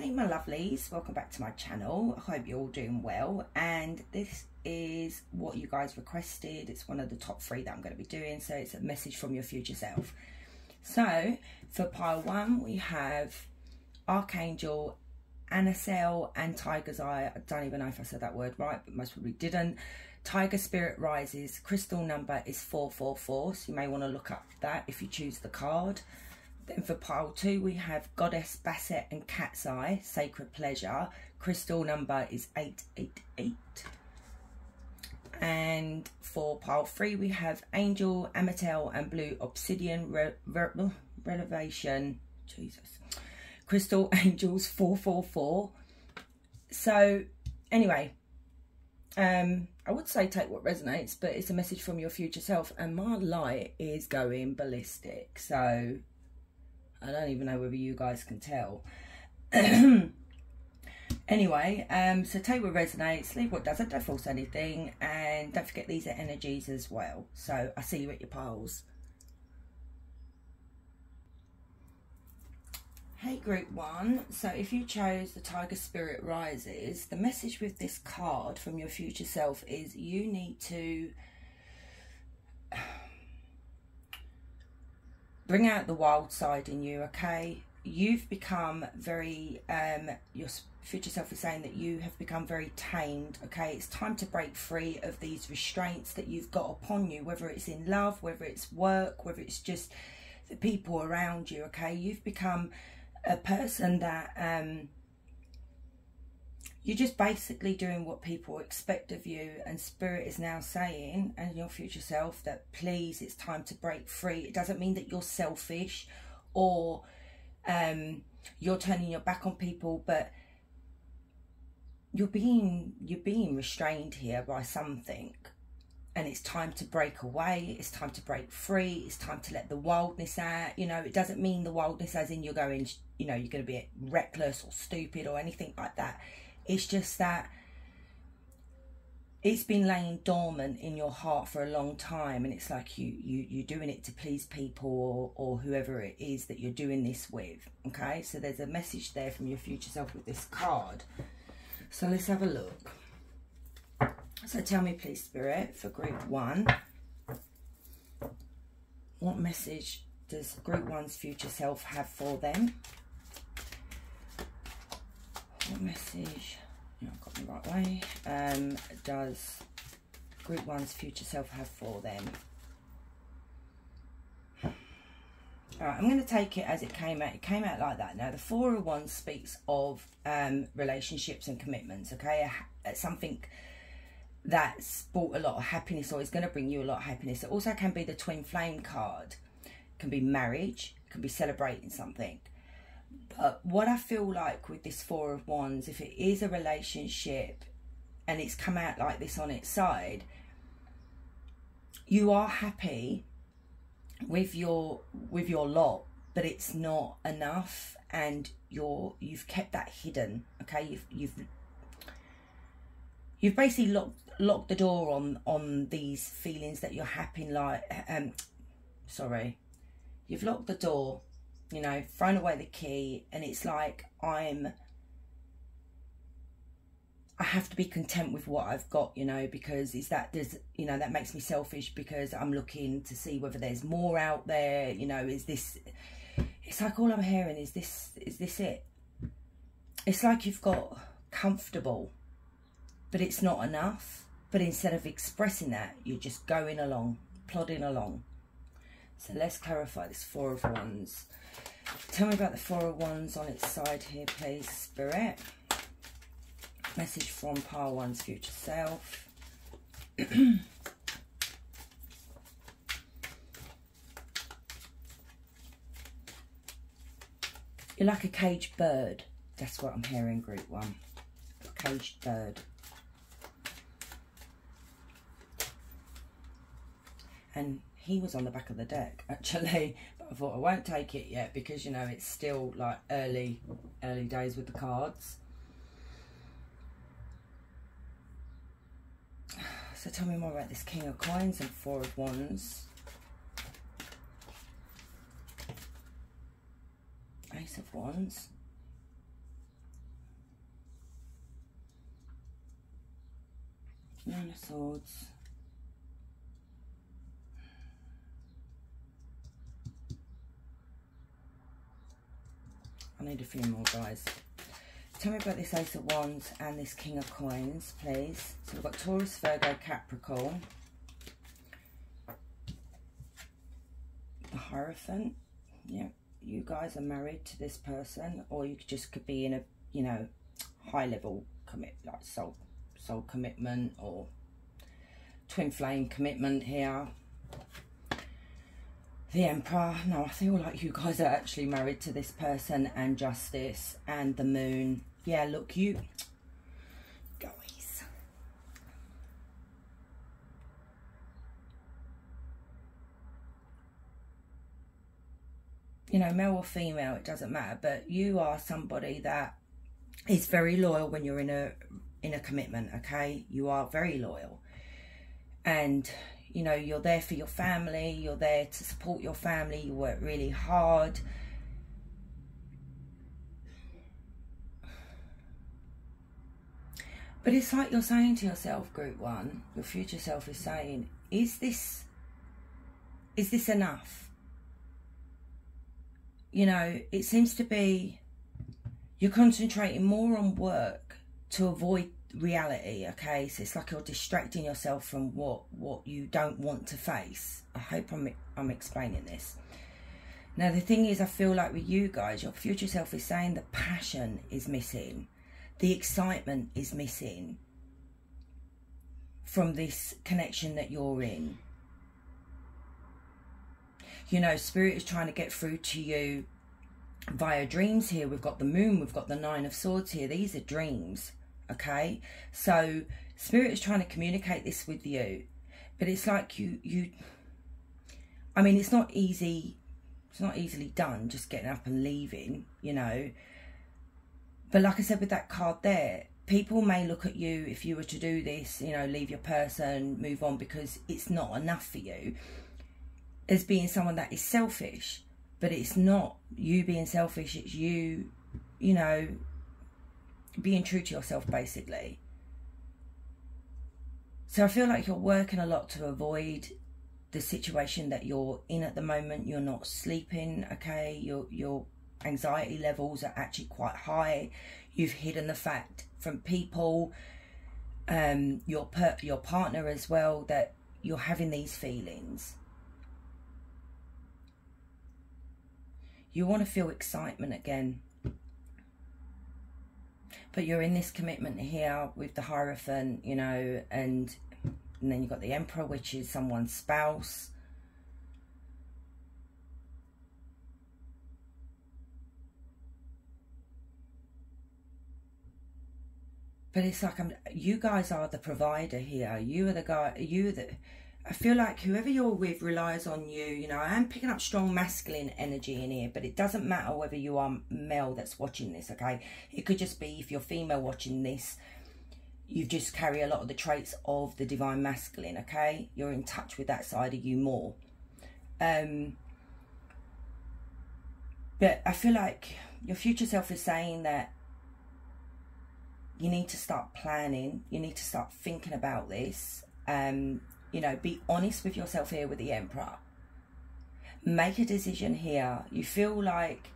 Hey my lovelies, welcome back to my channel. I hope you're all doing well and this is what you guys requested. It's one of the top three that I'm going to be doing so it's a message from your future self. So for pile one we have Archangel, Anacel and Tiger's Eye. I don't even know if I said that word right but most probably didn't. Tiger Spirit Rises, crystal number is 444 so you may want to look up that if you choose the card. Then for pile two, we have Goddess Bastet and Cat's Eye, Sacred Pleasure. Crystal number is 888. And for pile three, we have Angel, Amatel and Blue Obsidian Re Re Revelation. Jesus. Crystal Angels 444. So, anyway, um, I would say take what resonates, but it's a message from your future self. And my light is going ballistic. So, I don't even know whether you guys can tell. anyway, um, so take what resonates, leave what doesn't, don't force anything, and don't forget these are energies as well. So I see you at your piles. Hey group one, so if you chose the Tiger Spirit Rises, the message with this card from your future self is you need to bring out the wild side in you, okay? You've become very, um, your future self is saying that you have become very tamed, okay? It's time to break free of these restraints that you've got upon you, whether it's in love, whether it's work, whether it's just the people around you, okay? You've become a person that, um, you're just basically doing what people expect of you and spirit is now saying and your future self that please it's time to break free. It doesn't mean that you're selfish or um, you're turning your back on people but you're being you're being restrained here by something. And it's time to break away. It's time to break free. It's time to let the wildness out. You know it doesn't mean the wildness as in you're going you know you're going to be reckless or stupid or anything like that it's just that it's been laying dormant in your heart for a long time and it's like you you you're doing it to please people or, or whoever it is that you're doing this with okay? So there's a message there from your future self with this card. So let's have a look. So tell me please spirit for group one. What message does group one's future self have for them message yeah, I've got the right way. Um, does Group 1's future self have for them? Alright, I'm going to take it as it came out. It came out like that. Now, the Four of Wands speaks of um, relationships and commitments, okay? something that's brought a lot of happiness or is going to bring you a lot of happiness. It also can be the Twin Flame card. It can be marriage. It can be celebrating something. But what I feel like with this Four of Wands, if it is a relationship and it's come out like this on its side, you are happy with your with your lot, but it's not enough, and you're you've kept that hidden. Okay, you've you've you've basically locked locked the door on on these feelings that you're happy like um sorry you've locked the door you know, thrown away the key, and it's like I'm. I have to be content with what I've got, you know, because is that does you know that makes me selfish because I'm looking to see whether there's more out there, you know, is this it's like all I'm hearing is this is this it? It's like you've got comfortable, but it's not enough. But instead of expressing that, you're just going along, plodding along. So let's clarify this Four of Wands. Tell me about the Four oh of Wands on its side here, please, Spirit. Message from Pile One's future self. You're like a caged bird. That's what I'm hearing, group one. Caged bird. And he was on the back of the deck actually I thought I won't take it yet because, you know, it's still like early, early days with the cards. So tell me more about this King of Coins and Four of Wands. Ace of Wands. Nine of Swords. I need a few more, guys. Tell me about this Ace of Wands and this King of Coins, please. So we've got Taurus, Virgo, Capricorn. The Hierophant. Yeah, you guys are married to this person. Or you just could be in a, you know, high level commit, like soul, soul commitment or twin flame commitment here the Emperor. No, I feel like you guys are actually married to this person and Justice and the Moon. Yeah, look, you... Guys. You know, male or female, it doesn't matter. But you are somebody that is very loyal when you're in a in a commitment, okay? You are very loyal. And you know you're there for your family you're there to support your family you work really hard. But it's like you're saying to yourself group one your future self is saying is this is this enough? You know it seems to be you're concentrating more on work to avoid reality okay? So it's like you're distracting yourself from what what you don't want to face. I hope i'm i'm explaining this. Now the thing is i feel like with you guys your future self is saying the passion is missing. The excitement is missing from this connection that you're in. You know spirit is trying to get through to you via dreams here. We've got the moon we've got the nine of swords here. These are dreams okay? So spirit is trying to communicate this with you but it's like you you i mean it's not easy it's not easily done just getting up and leaving you know? But like i said with that card there people may look at you if you were to do this you know leave your person move on because it's not enough for you as being someone that is selfish. But it's not you being selfish it's you you know being true to yourself basically. So i feel like you're working a lot to avoid the situation that you're in at the moment. You're not sleeping okay? Your your anxiety levels are actually quite high. You've hidden the fact from people um your per- your partner as well that you're having these feelings. You want to feel excitement again but you're in this commitment here with the Hierophant, you know, and, and then you've got the Emperor, which is someone's spouse. But it's like I'm. You guys are the provider here. You are the guy. You the I feel like whoever you're with relies on you. You know, I am picking up strong masculine energy in here, but it doesn't matter whether you are male that's watching this, okay? It could just be if you're female watching this, you just carry a lot of the traits of the divine masculine, okay? You're in touch with that side of you more. Um, but I feel like your future self is saying that you need to start planning, you need to start thinking about this. Um, you know, be honest with yourself here with the Emperor. Make a decision here. You feel like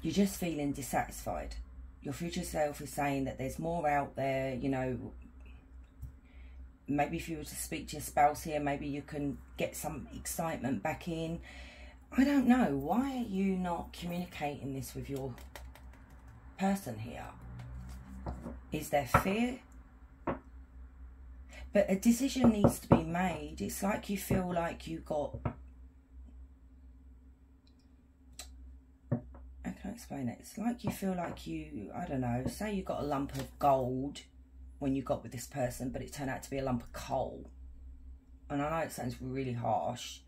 you're just feeling dissatisfied. Your future self is saying that there's more out there, you know. Maybe if you were to speak to your spouse here, maybe you can get some excitement back in. I don't know. Why are you not communicating this with your person here? Is there fear? But a decision needs to be made. It's like you feel like you got. I explain it? It's like you feel like you, I don't know, say you got a lump of gold when you got with this person, but it turned out to be a lump of coal. And I know it sounds really harsh.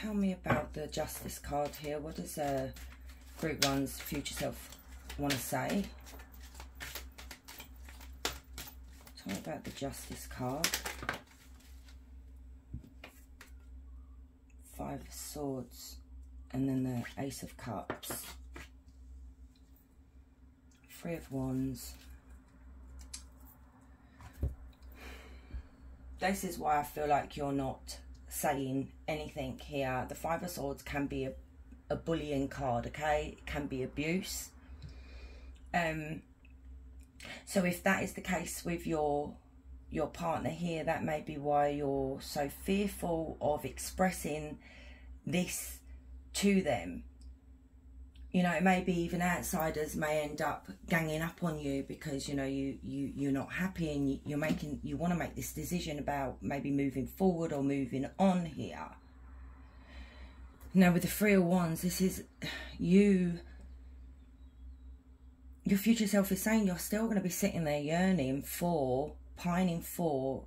Tell me about the justice card here. What does a Group One's future self want to say? Tell me about the Justice card. Five of Swords. and then the Ace of Cups. Three of Wands. This is why I feel like you're not saying anything here. The Five of Swords can be a, a bullying card, okay? It can be abuse. Um, so if that is the case with your your partner here, that may be why you're so fearful of expressing this to them. You know, maybe even outsiders may end up ganging up on you because you know you you you're not happy and you, you're making you want to make this decision about maybe moving forward or moving on here. Now with the three of wands, this is you your future self is saying you're still going to be sitting there yearning for, pining for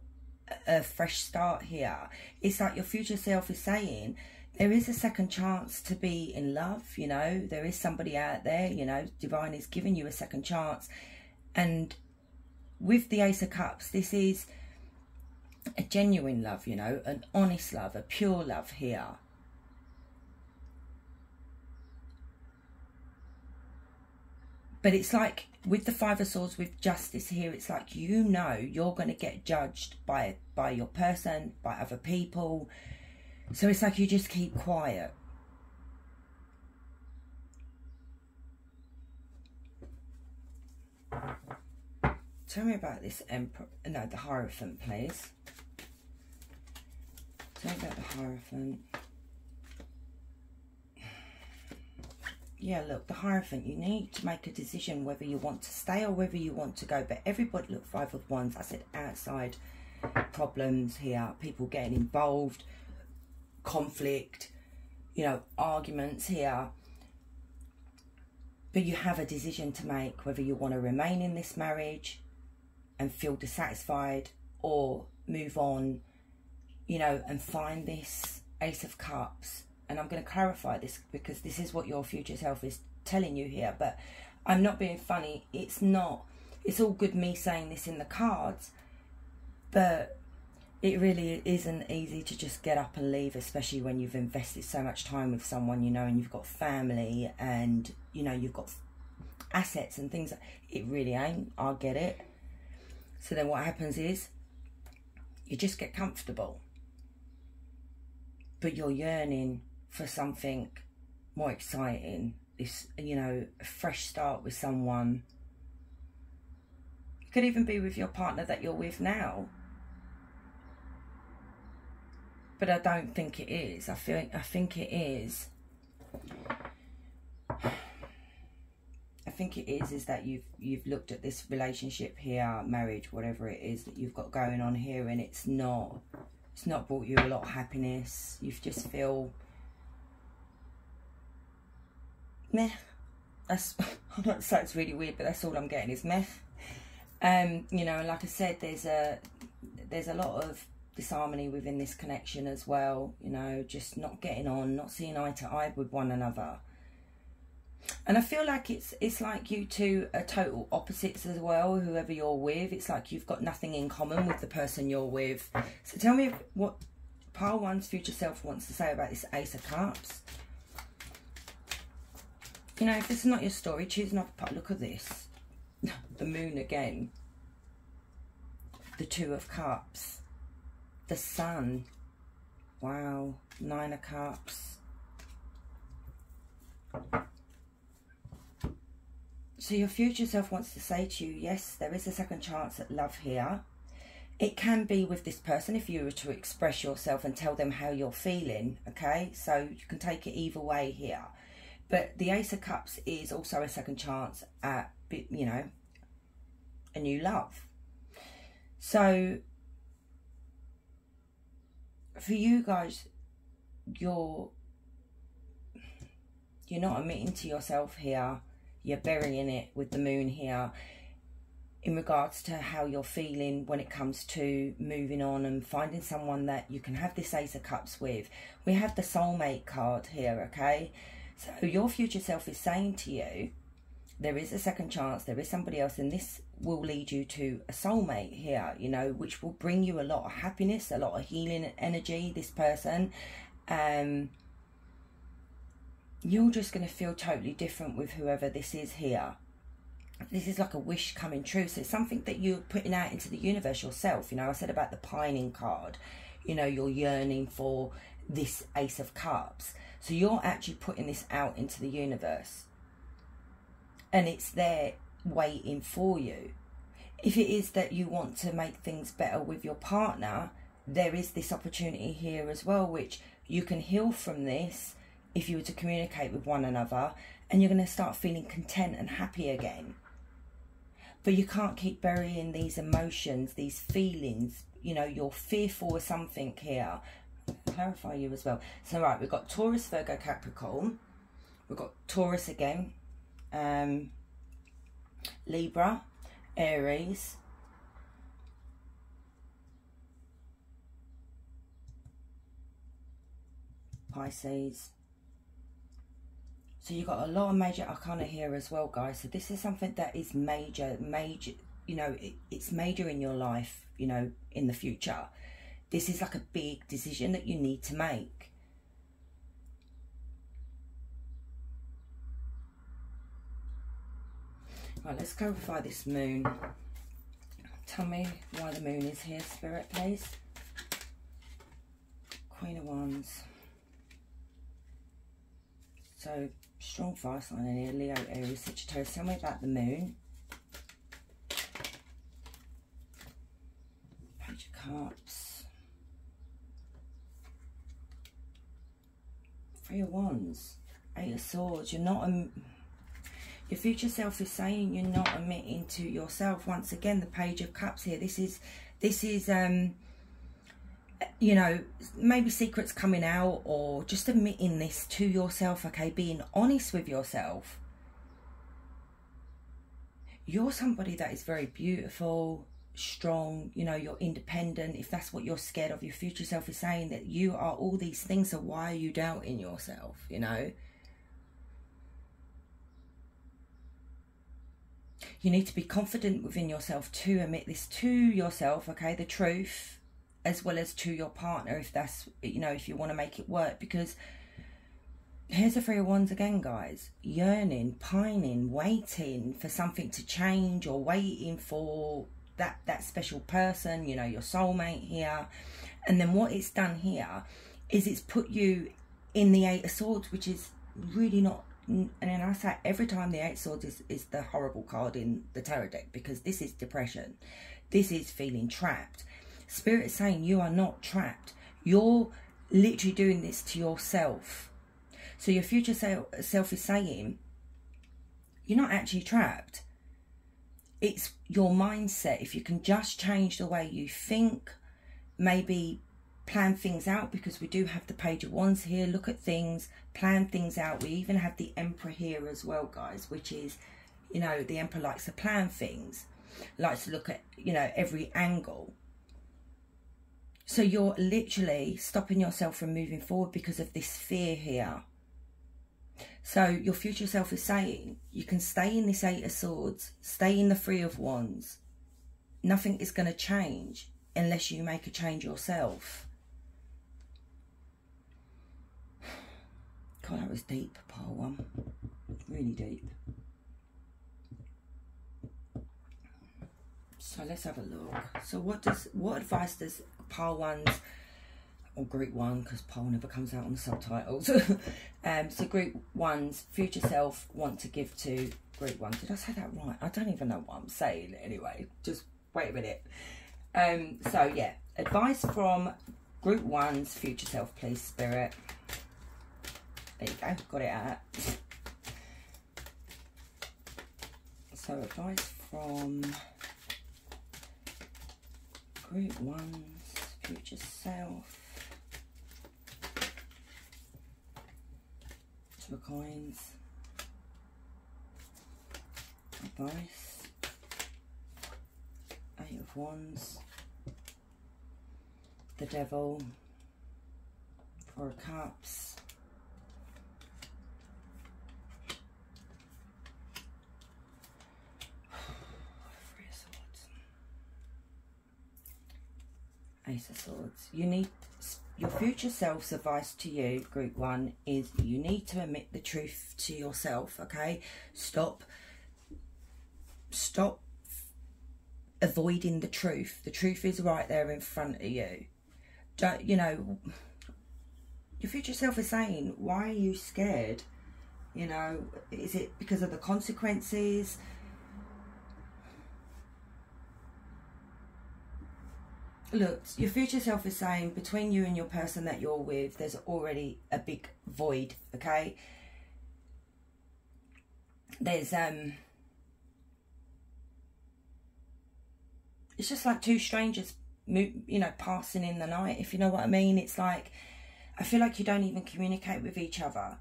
a fresh start here. It's like your future self is saying there is a second chance to be in love, you know, there is somebody out there, you know, divine is giving you a second chance. And with the Ace of Cups, this is a genuine love, you know, an honest love, a pure love here. But it's like with the Five of Swords, with justice here, it's like you know you're going to get judged by by your person, by other people. So it's like you just keep quiet. Tell me about this Emperor, no, the Hierophant, please. Tell me about the Hierophant. yeah, look, the Hierophant, you need to make a decision whether you want to stay or whether you want to go. But everybody, look, Five of Wands, I said outside problems here, people getting involved, conflict, you know, arguments here. But you have a decision to make whether you want to remain in this marriage and feel dissatisfied or move on, you know, and find this Ace of Cups and I'm going to clarify this because this is what your future self is telling you here, but I'm not being funny. It's not. It's all good me saying this in the cards, but it really isn't easy to just get up and leave, especially when you've invested so much time with someone, you know, and you've got family and, you know, you've got assets and things. It really ain't. I get it. So then what happens is you just get comfortable, but you're yearning for something more exciting. This, you know, a fresh start with someone. It could even be with your partner that you're with now. But I don't think it is. I feel I think it is. I think it is is that you've you've looked at this relationship here, marriage, whatever it is that you've got going on here, and it's not it's not brought you a lot of happiness. You just feel meh. That's I know it sounds really weird, but that's all I'm getting is meh. Um, you know, and like I said, there's a there's a lot of disharmony within this connection as well. You know, just not getting on, not seeing eye to eye with one another. And I feel like it's it's like you two are total opposites as well. Whoever you're with, it's like you've got nothing in common with the person you're with. So tell me what Pile One's future self wants to say about this Ace of Cups. You know, if this is not your story, choose another part. Look at this. the moon again. The two of cups. The sun. Wow. Nine of cups. So your future self wants to say to you, yes, there is a second chance at love here. It can be with this person if you were to express yourself and tell them how you're feeling, okay? So you can take it either way here. But the Ace of Cups is also a second chance at, you know, a new love. So, for you guys, you're you're not admitting to yourself here. You're burying it with the moon here in regards to how you're feeling when it comes to moving on and finding someone that you can have this Ace of Cups with. We have the soulmate card here, okay? So your future self is saying to you, there is a second chance, there is somebody else, and this will lead you to a soulmate here, you know, which will bring you a lot of happiness, a lot of healing energy, this person. Um, you're just going to feel totally different with whoever this is here. This is like a wish coming true. So it's something that you're putting out into the universe yourself. You know, I said about the pining card. You know, you're yearning for this Ace of Cups. So you're actually putting this out into the universe. And it's there waiting for you. If it is that you want to make things better with your partner, there is this opportunity here as well, which you can heal from this if you were to communicate with one another and you're going to start feeling content and happy again. But you can't keep burying these emotions, these feelings. You know, you're fearful of something here. clarify you as well. So, right, we've got Taurus, Virgo, Capricorn. We've got Taurus again. Um, Libra, Aries, Pisces. So you've got a lot of major arcana here as well, guys. So this is something that is major, major, you know, it, it's major in your life, you know, in the future. This is like a big decision that you need to make. Right, let's clarify this moon. Tell me why the moon is here, Spirit, please. Queen of Wands. So, strong fire sign in here, Leo, Aries, Sagittarius. Tell me about the moon. Page of Cups. Three of Wands. Eight of Swords. You're not... a your future self is saying you're not admitting to yourself. Once again, the Page of Cups here. This is, this is, um, you know, maybe secrets coming out or just admitting this to yourself, okay? Being honest with yourself. You're somebody that is very beautiful, strong, you know, you're independent. If that's what you're scared of, your future self is saying that you are all these things. So why are you doubting yourself, you know? You need to be confident within yourself to admit this to yourself, okay? The truth, as well as to your partner, if that's, you know, if you want to make it work. Because here's the three of wands again, guys. Yearning, pining, waiting for something to change or waiting for that, that special person, you know, your soulmate here. And then what it's done here is it's put you in the Eight of Swords, which is really not and then I say every time the Eight Swords is, is the horrible card in the tarot deck because this is depression. This is feeling trapped. Spirit is saying you are not trapped. You're literally doing this to yourself. So your future self is saying you're not actually trapped. It's your mindset. If you can just change the way you think, maybe plan things out because we do have the page of wands here. Look at things plan things out. We even have the emperor here as well guys which is you know the emperor likes to plan things likes to look at you know every angle. So you're literally stopping yourself from moving forward because of this fear here. So your future self is saying you can stay in this eight of swords stay in the three of wands. Nothing is going to change unless you make a change yourself God, that was deep, part one. Really deep. So let's have a look. So what does what advice does pile one's or group one because pile never comes out on the subtitles. um, so group one's future self want to give to group one. Did I say that right? I don't even know what I'm saying anyway. Just wait a minute. Um, so yeah, advice from group one's future self, please, spirit. There you go, got it. So advice from group one's future self. Two coins. Advice. Eight of wands. The devil. Four of cups. Ace of Swords. You need your future self's advice to you, group one, is you need to admit the truth to yourself, okay? Stop. Stop avoiding the truth. The truth is right there in front of you. Don't, you know, your future self is saying, why are you scared? You know, is it because of the consequences? Look, your future self is saying between you and your person that you're with, there's already a big void, okay? There's, um, it's just like two strangers, you know, passing in the night, if you know what I mean. It's like, I feel like you don't even communicate with each other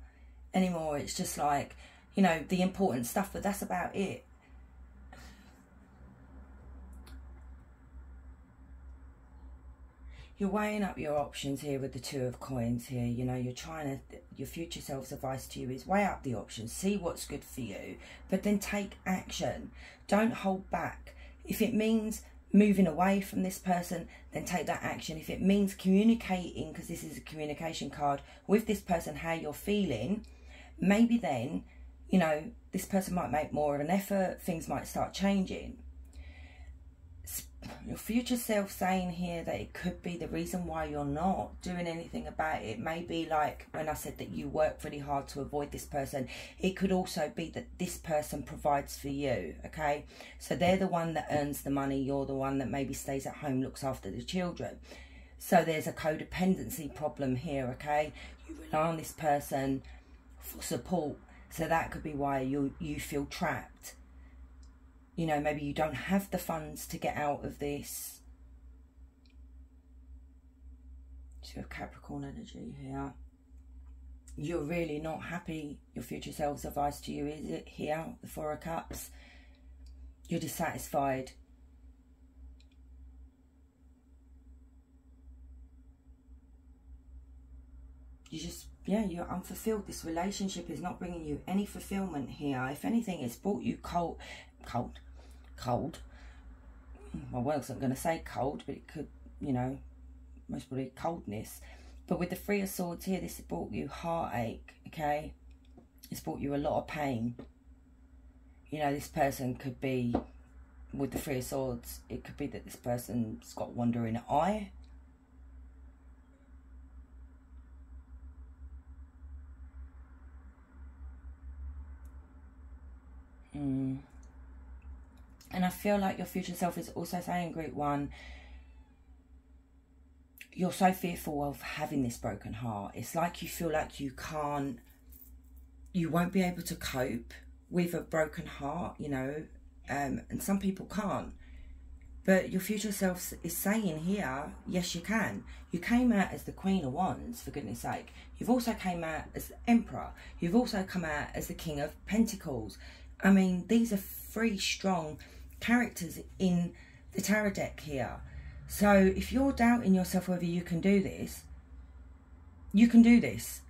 anymore. It's just like, you know, the important stuff, but that's about it. You're weighing up your options here with the two of coins here you know you're trying to your future self's advice to you is weigh up the options see what's good for you but then take action. Don't hold back. If it means moving away from this person then take that action. If it means communicating because this is a communication card with this person how you're feeling maybe then you know this person might make more of an effort things might start changing your future self saying here that it could be the reason why you're not doing anything about it. Maybe like when I said that you work really hard to avoid this person, it could also be that this person provides for you. Okay, so they're the one that earns the money. You're the one that maybe stays at home, looks after the children. So there's a codependency problem here. Okay, you rely on this person for support. So that could be why you you feel trapped you know, maybe you don't have the funds to get out of this. You have Capricorn energy here. You're really not happy. Your future self's advice to you is it here, the Four of Cups. You're dissatisfied. You just yeah, you're unfulfilled. This relationship is not bringing you any fulfillment here. If anything, it's brought you cold, cold, cold. Well, I wasn't going to say cold, but it could, you know, most probably coldness. But with the Three of Swords here, this brought you heartache, okay? It's brought you a lot of pain. You know, this person could be, with the Three of Swords, it could be that this person's got wandering eye. Hmm. And I feel like your future self is also saying, Group One, you're so fearful of having this broken heart. It's like you feel like you can't, you won't be able to cope with a broken heart, you know, um, and some people can't. But your future self is saying here, yes, you can. You came out as the Queen of Wands, for goodness sake. You've also came out as Emperor. You've also come out as the King of Pentacles. I mean, these are three strong characters in the tarot deck here. So if you're doubting yourself whether you can do this, you can do this.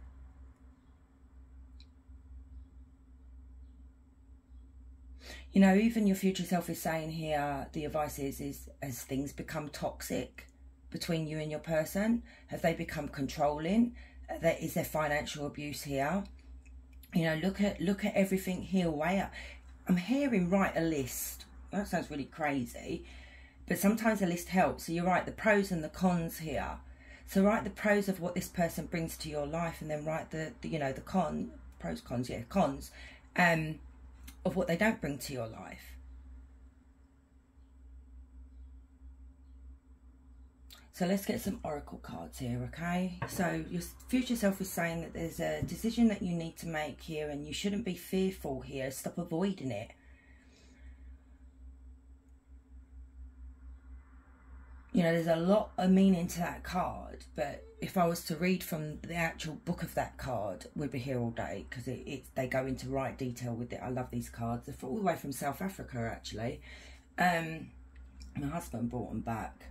You know, even your future self is saying here, the advice is, is as things become toxic between you and your person, have they become controlling? There, is there financial abuse here? You know, look at look at everything here, weigh up. I'm hearing write a list that sounds really crazy, but sometimes a list helps. So you write the pros and the cons here. So write the pros of what this person brings to your life, and then write the, the you know the con pros cons yeah cons um of what they don't bring to your life. So let's get some oracle cards here, okay? So your future self is saying that there's a decision that you need to make here and you shouldn't be fearful here. Stop avoiding it. You know, there's a lot of meaning to that card, but if I was to read from the actual book of that card, we'd be here all day because it, it, they go into right detail with it. I love these cards. They're all the way from South Africa, actually. Um, my husband brought them back.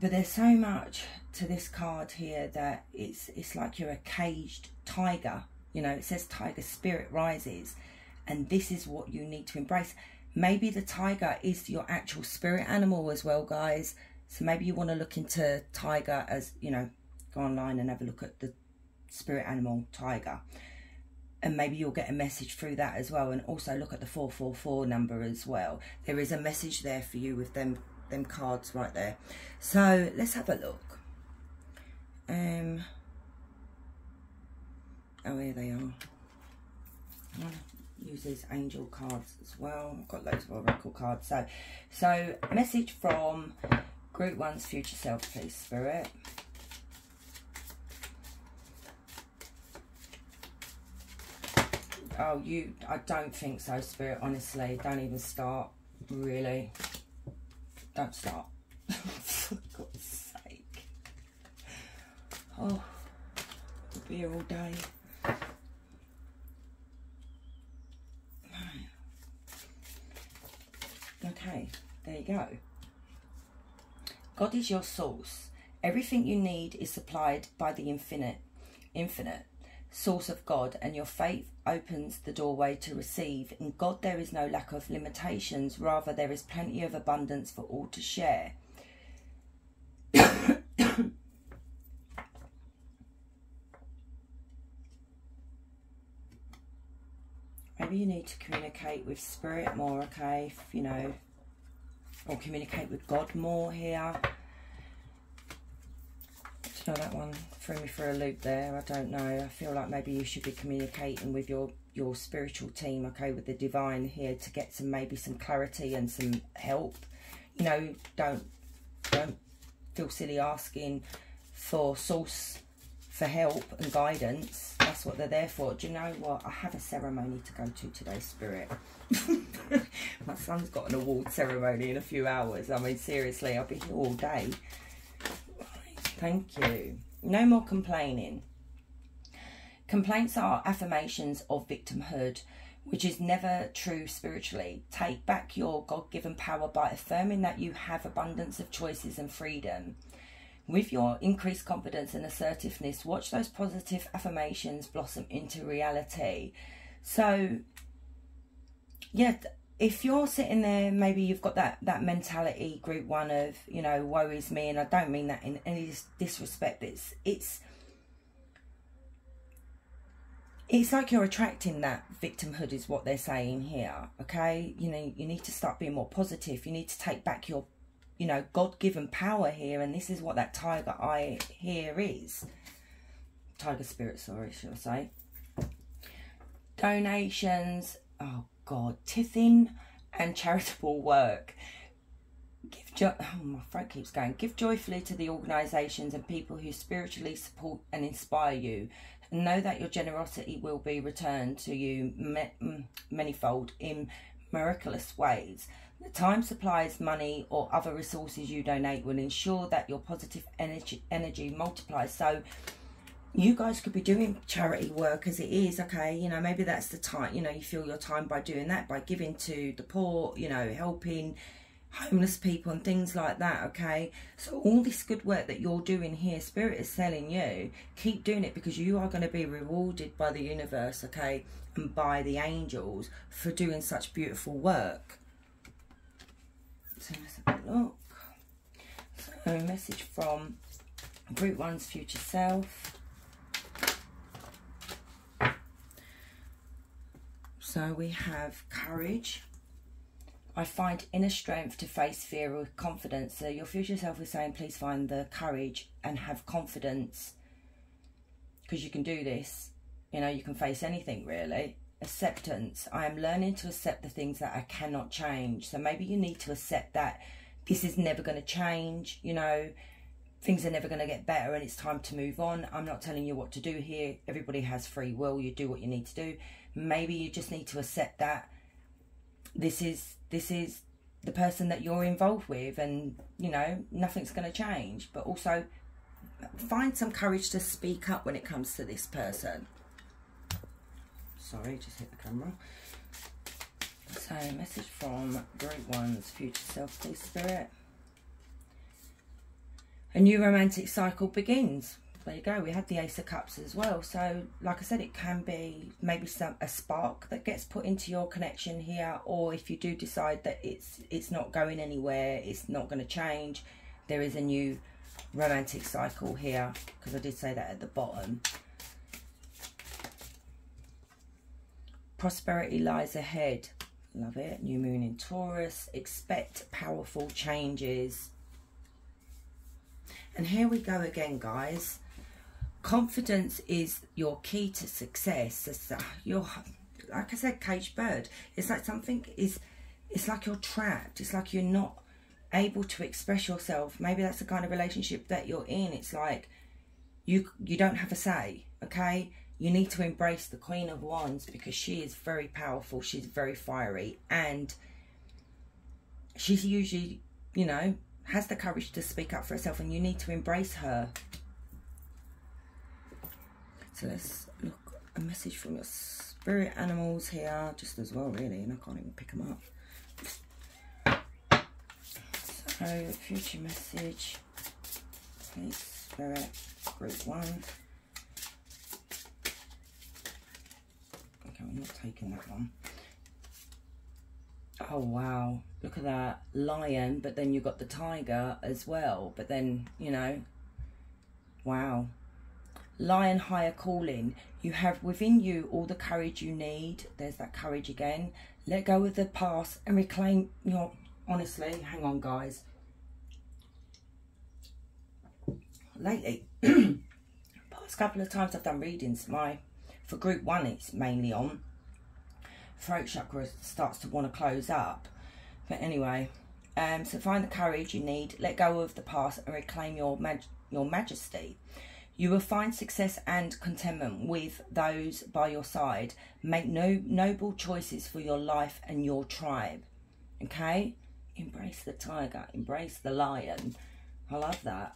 But there's so much to this card here that it's it's like you're a caged tiger. You know, it says tiger spirit rises, and this is what you need to embrace. Maybe the tiger is your actual spirit animal as well, guys. So maybe you want to look into tiger as, you know, go online and have a look at the spirit animal tiger. And maybe you'll get a message through that as well. And also look at the 444 number as well. There is a message there for you with them them cards right there. So let's have a look. Um, oh, here they are. Use these angel cards as well. I've got loads of oracle cards. So, so message from Group One's future self, please, Spirit. Oh, you, I don't think so, Spirit, honestly. Don't even start, really. Don't start. For God's sake. Oh, be here all day. Okay, there you go. God is your source. Everything you need is supplied by the infinite, infinite source of God, and your faith opens the doorway to receive. In God, there is no lack of limitations, rather, there is plenty of abundance for all to share. Maybe you need to communicate with spirit more, okay? If, you know, or communicate with God more here know that one threw me for a loop there. I don't know. I feel like maybe you should be communicating with your your spiritual team, okay, with the divine here to get some maybe some clarity and some help. You know, don't don't feel silly asking for source for help and guidance. That's what they're there for. Do you know what? I have a ceremony to go to today, Spirit. My son's got an award ceremony in a few hours. I mean, seriously, I'll be here all day. Thank you. No more complaining. Complaints are affirmations of victimhood, which is never true spiritually. Take back your God given power by affirming that you have abundance of choices and freedom. With your increased confidence and assertiveness, watch those positive affirmations blossom into reality. So, yeah, if you're sitting there, maybe you've got that that mentality, group one of you know, woe is me, and I don't mean that in any disrespect. It's it's it's like you're attracting that victimhood, is what they're saying here. Okay, you know, you need to start being more positive. You need to take back your, you know, God given power here, and this is what that tiger eye here is. Tiger spirit, sorry, should I say? Donations. Oh God, tithing and charitable work. Give jo- oh, my throat keeps going. Give joyfully to the organisations and people who spiritually support and inspire you. Know that your generosity will be returned to you mm, manyfold in miraculous ways. The time, supplies, money, or other resources you donate will ensure that your positive energy energy multiplies. So you guys could be doing charity work as it is okay? You know maybe that's the time you know you fill your time by doing that by giving to the poor you know helping homeless people and things like that okay? So all this good work that you're doing here spirit is telling you keep doing it because you are going to be rewarded by the universe okay? And by the angels for doing such beautiful work so let's have a look so message from group one's future self So we have courage. I find inner strength to face fear with confidence. So your future self is saying, please find the courage and have confidence because you can do this. You know, you can face anything really. Acceptance. I am learning to accept the things that I cannot change. So maybe you need to accept that this is never going to change. You know, things are never going to get better and it's time to move on. I'm not telling you what to do here. Everybody has free will. You do what you need to do maybe you just need to accept that this is this is the person that you're involved with and you know nothing's going to change but also find some courage to speak up when it comes to this person sorry just hit the camera. So message from group one's future self please spirit. A new romantic cycle begins. There you go we had the ace of cups as well. So like i said it can be maybe some a spark that gets put into your connection here or if you do decide that it's it's not going anywhere it's not going to change there is a new romantic cycle here because I did say that at the bottom. Prosperity lies ahead. Love it. New moon in Taurus. Expect powerful changes. And here we go again, guys. Confidence is your key to success. It's, uh, you're, like I said, caged bird. It's like something is, it's like you're trapped. It's like you're not able to express yourself. Maybe that's the kind of relationship that you're in. It's like you you don't have a say, okay? You need to embrace the Queen of Wands because she is very powerful. She's very fiery and she's usually, you know, has the courage to speak up for herself and you need to embrace her. So let's look a message from your spirit animals here just as well really and I can't even pick them up. So future message, please spirit, group one. I'm not taking that one. Oh, wow. Look at that. Lion, but then you've got the tiger as well. But then, you know, wow. Lion higher calling. You have within you all the courage you need. There's that courage again. Let go of the past and reclaim your... Honestly, hang on, guys. Lately, past couple of times I've done readings, my for group one, it's mainly on. Throat chakra starts to want to close up. But anyway, um, so find the courage you need, let go of the past and reclaim your, mag your majesty. You will find success and contentment with those by your side. Make no noble choices for your life and your tribe. Okay? Embrace the tiger. Embrace the lion. I love that.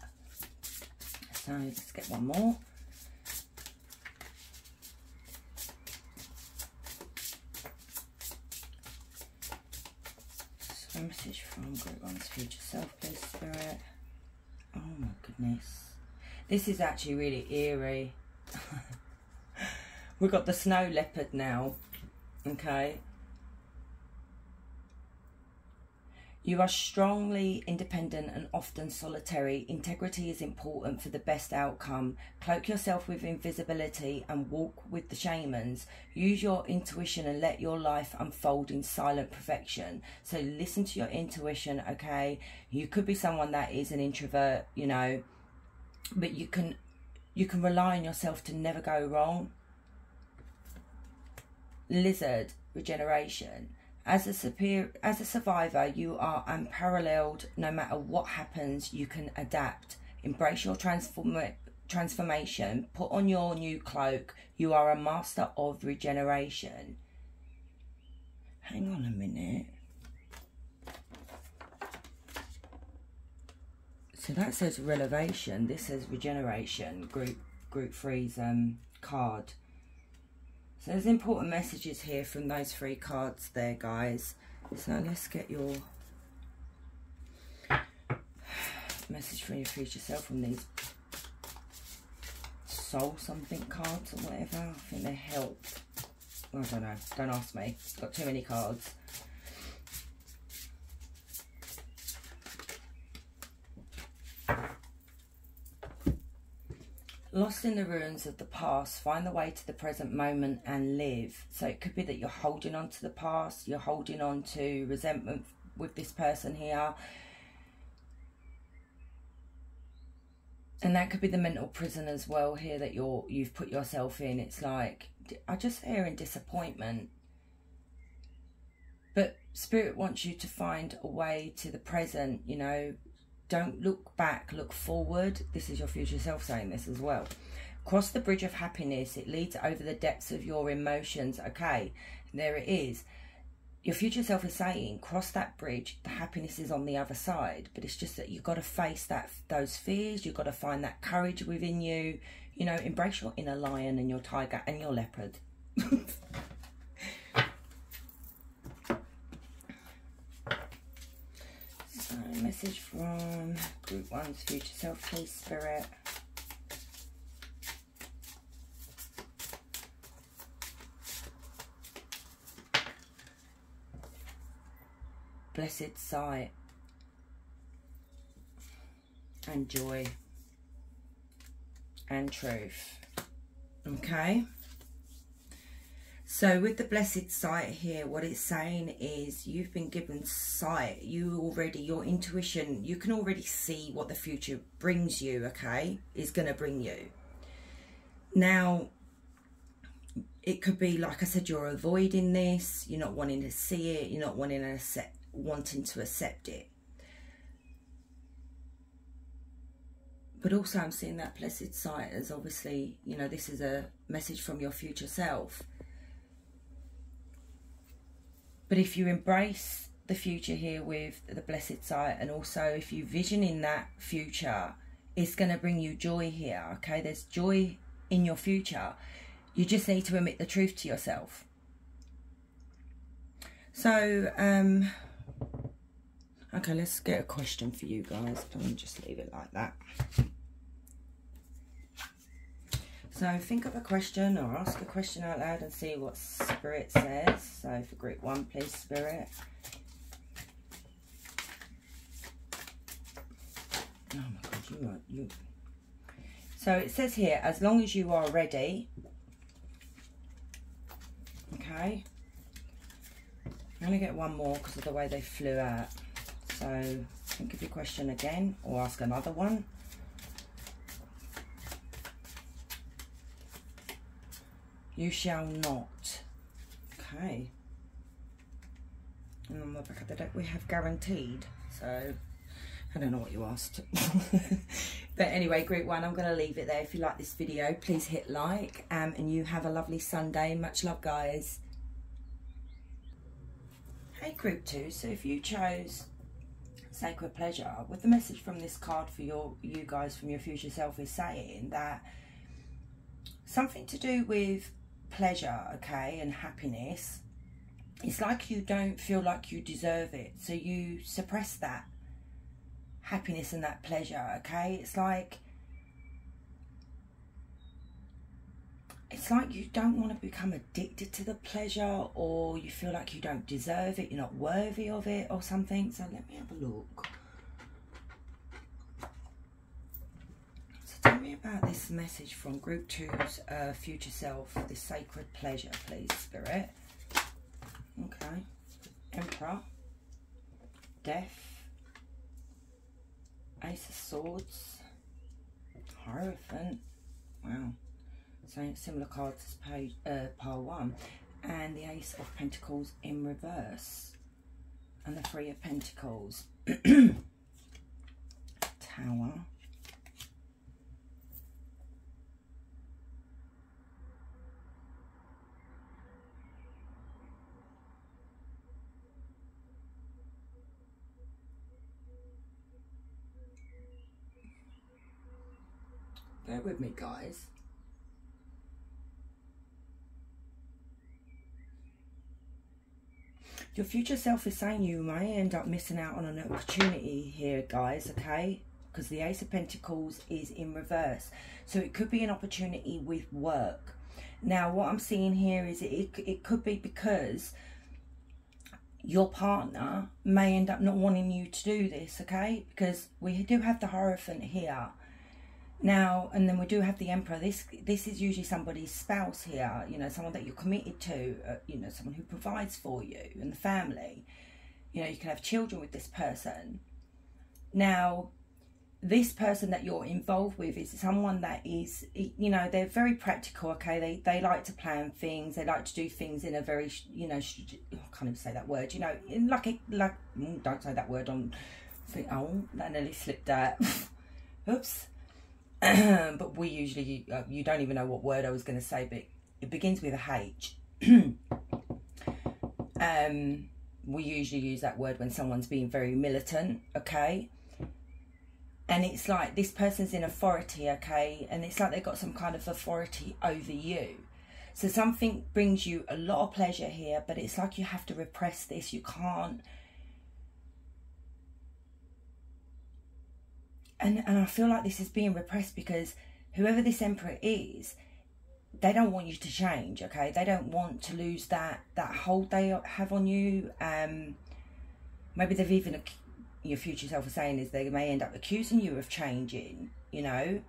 So let's get one more. A message from Great One's future self, please, Spirit. Oh my goodness. This is actually really eerie. We've got the snow leopard now. Okay. You are strongly independent and often solitary. Integrity is important for the best outcome. Cloak yourself with invisibility and walk with the shamans. Use your intuition and let your life unfold in silent perfection. So listen to your intuition, okay? You could be someone that is an introvert, you know, but you can you can rely on yourself to never go wrong. Lizard regeneration as a superior, as a survivor, you are unparalleled. No matter what happens, you can adapt. Embrace your transform transformation. Put on your new cloak. You are a master of regeneration. Hang on a minute. So that says relevation. This says regeneration. Group group three's um card. So there's important messages here from those three cards there, guys. So let's get your message from your future self from these soul something cards or whatever. I think they help. I don't know. Don't ask me. got too many cards. Lost in the ruins of the past, find the way to the present moment and live. So it could be that you're holding on to the past, you're holding on to resentment with this person here. And that could be the mental prison as well here that you're you've put yourself in. It's like I just hear in disappointment. But spirit wants you to find a way to the present, you know, don't look back, look forward. This is your future self saying this as well. Cross the bridge of happiness. It leads over the depths of your emotions. Okay, there it is. Your future self is saying, cross that bridge. The happiness is on the other side. But it's just that you've got to face that those fears. You've got to find that courage within you. You know, embrace your inner lion and your tiger and your leopard. message from Group 1's Future Self Please Spirit. Blessed sight. and joy and truth. Okay. So with the blessed sight here, what it's saying is you've been given sight. You already, your intuition, you can already see what the future brings you, okay, is going to bring you. Now, it could be, like I said, you're avoiding this. You're not wanting to see it. You're not wanting to accept, wanting to accept it. but also I'm seeing that blessed sight as obviously, you know, this is a message from your future self. But if you embrace the future here with the blessed sight, and also if you vision in that future, it's going to bring you joy here, okay? There's joy in your future. You just need to admit the truth to yourself. So, um, okay, let's get a question for you guys. Don't just leave it like that. So think of a question or ask a question out loud and see what Spirit says. So for group one, please, Spirit. Oh my God, you are, you. So it says here, as long as you are ready. Okay. I'm going to get one more because of the way they flew out. So think of your question again or ask another one. You shall not. Okay. And on the back of the deck we have guaranteed. So I don't know what you asked. but anyway, group one, I'm going to leave it there. If you like this video, please hit like. Um, and you have a lovely Sunday. Much love, guys. Hey, group two. So if you chose sacred pleasure, with the message from this card for your you guys from your future self is saying that something to do with pleasure, okay, and happiness, it's like you don't feel like you deserve it. So you suppress that happiness and that pleasure, okay? It's like it's like you don't want to become addicted to the pleasure or you feel like you don't deserve it, you're not worthy of it or something. So let me have a look. Tell me about this message from Group 2's uh, future self, the sacred pleasure, please, Spirit. Okay. Emperor. Death. Ace of Swords. Hierophant. Wow. So similar cards as page, uh, pile 1. And the Ace of Pentacles in reverse. And the Three of Pentacles. Tower Bear with me, guys. Your future self is saying you may end up missing out on an opportunity here, guys, okay? Because the Ace of Pentacles is in reverse. So it could be an opportunity with work. Now, what I'm seeing here is it, it, could be because your partner may end up not wanting you to do this, okay? Because we do have the Hierophant here now, and then we do have the Emperor. This this is usually somebody's spouse here, you know, someone that you're committed to, uh, you know, someone who provides for you and the family. You know, you can have children with this person. Now, this person that you're involved with is someone that is, you know, they're very practical, okay? They they like to plan things. They like to do things in a very, you know, I can't even say that word, you know, like, a, like, mm, don't say that word on, oh, that nearly slipped out. Oops but we usually, uh, you don't even know what word I was going to say, but it begins with a H. um, we usually use that word when someone's being very militant, okay? And it's like this person's in authority, okay? And it's like they've got some kind of authority over you. So something brings you a lot of pleasure here, but it's like you have to repress this. You can't and and I feel like this is being repressed because whoever this emperor is, they don't want you to change. Okay, they don't want to lose that that hold they have on you. Um, maybe they've even your future self is saying is they may end up accusing you of changing, you know.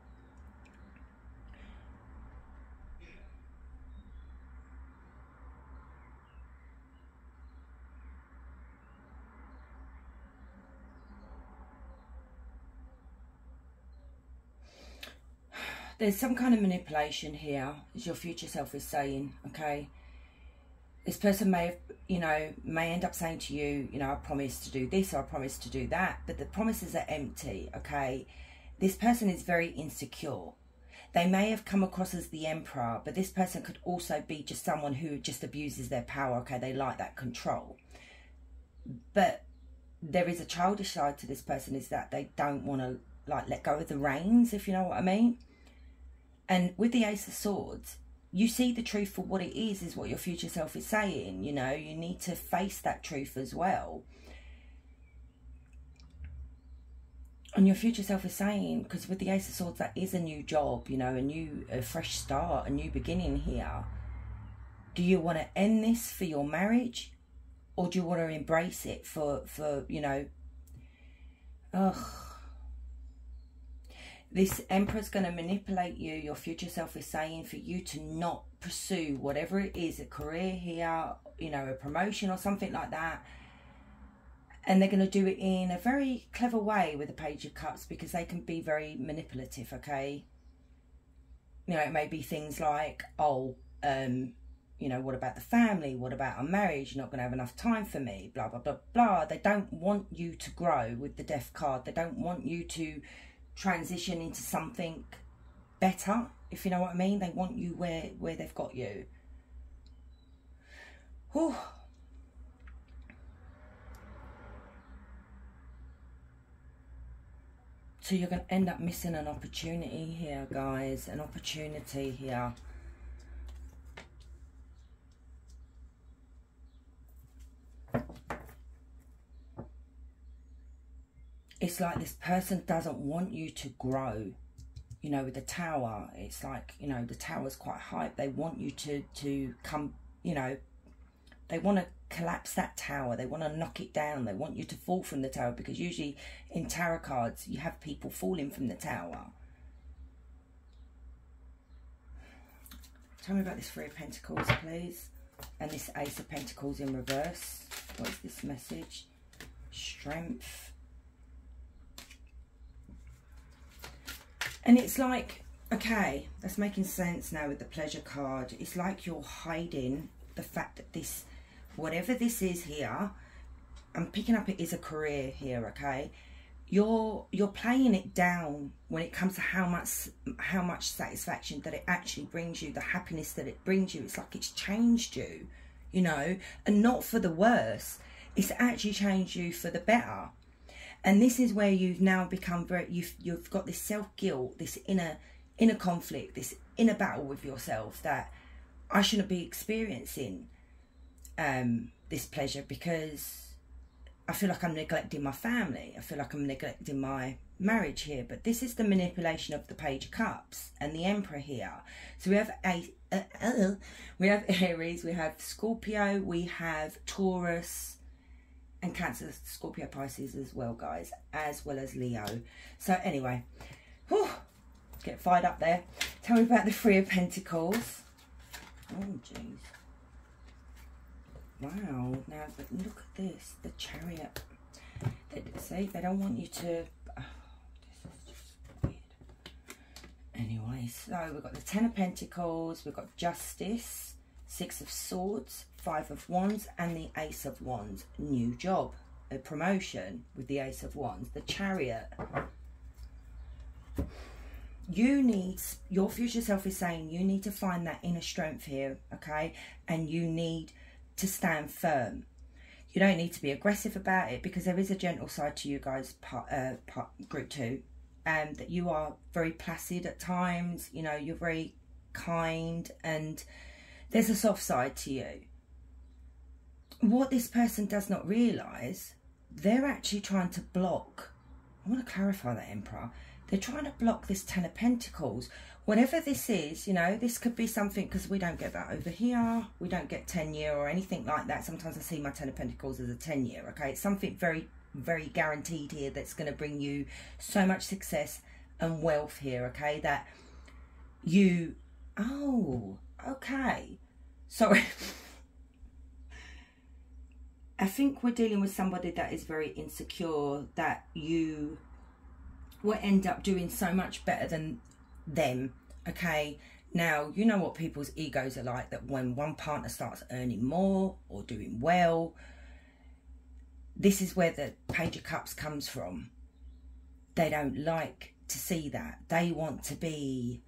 There's some kind of manipulation here, as your future self is saying, okay? This person may have you know, may end up saying to you, you know, I promise to do this or I promise to do that, but the promises are empty, okay? This person is very insecure. They may have come across as the emperor, but this person could also be just someone who just abuses their power, okay? They like that control. But there is a childish side to this person is that they don't want to like let go of the reins, if you know what I mean. And with the Ace of Swords, you see the truth for what it is, is what your future self is saying. You know, you need to face that truth as well. And your future self is saying, because with the Ace of Swords, that is a new job, you know, a new, a fresh start, a new beginning here. Do you want to end this for your marriage? Or do you want to embrace it for, for you know, ugh this emperor's going to manipulate you your future self is saying for you to not pursue whatever it is a career here you know a promotion or something like that. And they're going to do it in a very clever way with the page of cups because they can be very manipulative okay? You know it may be things like oh um you know what about the family? What about our marriage? You're not going to have enough time for me blah blah blah blah. They don't want you to grow with the death card. They don't want you to transition into something better, if you know what I mean. They want you where, where they've got you. Whew. So you're going to end up missing an opportunity here, guys. An opportunity here. It's like this person doesn't want you to grow. You know with the tower it's like you know the tower's quite high. They want you to to come you know they want to collapse that tower. They want to knock it down. They want you to fall from the tower because usually in tarot cards you have people falling from the tower. Tell me about this three of pentacles please. And this ace of pentacles in reverse. What is this message? Strength And it's like, okay, that's making sense now with the pleasure card. It's like you're hiding the fact that this, whatever this is here, I'm picking up it is a career here, okay? You're you're playing it down when it comes to how much how much satisfaction that it actually brings you, the happiness that it brings you. It's like it's changed you, you know, and not for the worse. It's actually changed you for the better and this is where you've now become very you've you've got this self-guilt this inner inner conflict this inner battle with yourself that i shouldn't be experiencing um this pleasure because i feel like i'm neglecting my family. I feel like i'm neglecting my marriage here. But this is the manipulation of the page of cups and the emperor here. So we have a uh, uh, we have aries we have scorpio we have taurus and Cancer, Scorpio, Pisces as well, guys, as well as Leo. So anyway, whew, get fired up there. Tell me about the Three of Pentacles. Oh, jeez. Wow. Now, look at this. The Chariot. They, see, they don't want you to... Oh, this is just weird. Anyway, so we've got the Ten of Pentacles. We've got Justice. Six of Swords, Five of Wands, and the Ace of Wands. New job, a promotion with the Ace of Wands. The Chariot. You need, your future self is saying you need to find that inner strength here, okay? And you need to stand firm. You don't need to be aggressive about it because there is a gentle side to you guys, part, uh, part, group two. And that you are very placid at times, you know, you're very kind and there's a soft side to you. What this person does not realise, they're actually trying to block. I want to clarify that, Emperor. They're trying to block this Ten of Pentacles. Whatever this is, you know, this could be something because we don't get that over here. We don't get 10 year or anything like that. Sometimes I see my Ten of Pentacles as a 10 year, okay? It's something very very guaranteed here that's going to bring you so much success and wealth here, okay? That you, oh, okay. Sorry. I think we're dealing with somebody that is very insecure, that you will end up doing so much better than them, okay? Now, you know what people's egos are like that when one partner starts earning more or doing well, this is where the Page of Cups comes from. They don't like to see that. They want to be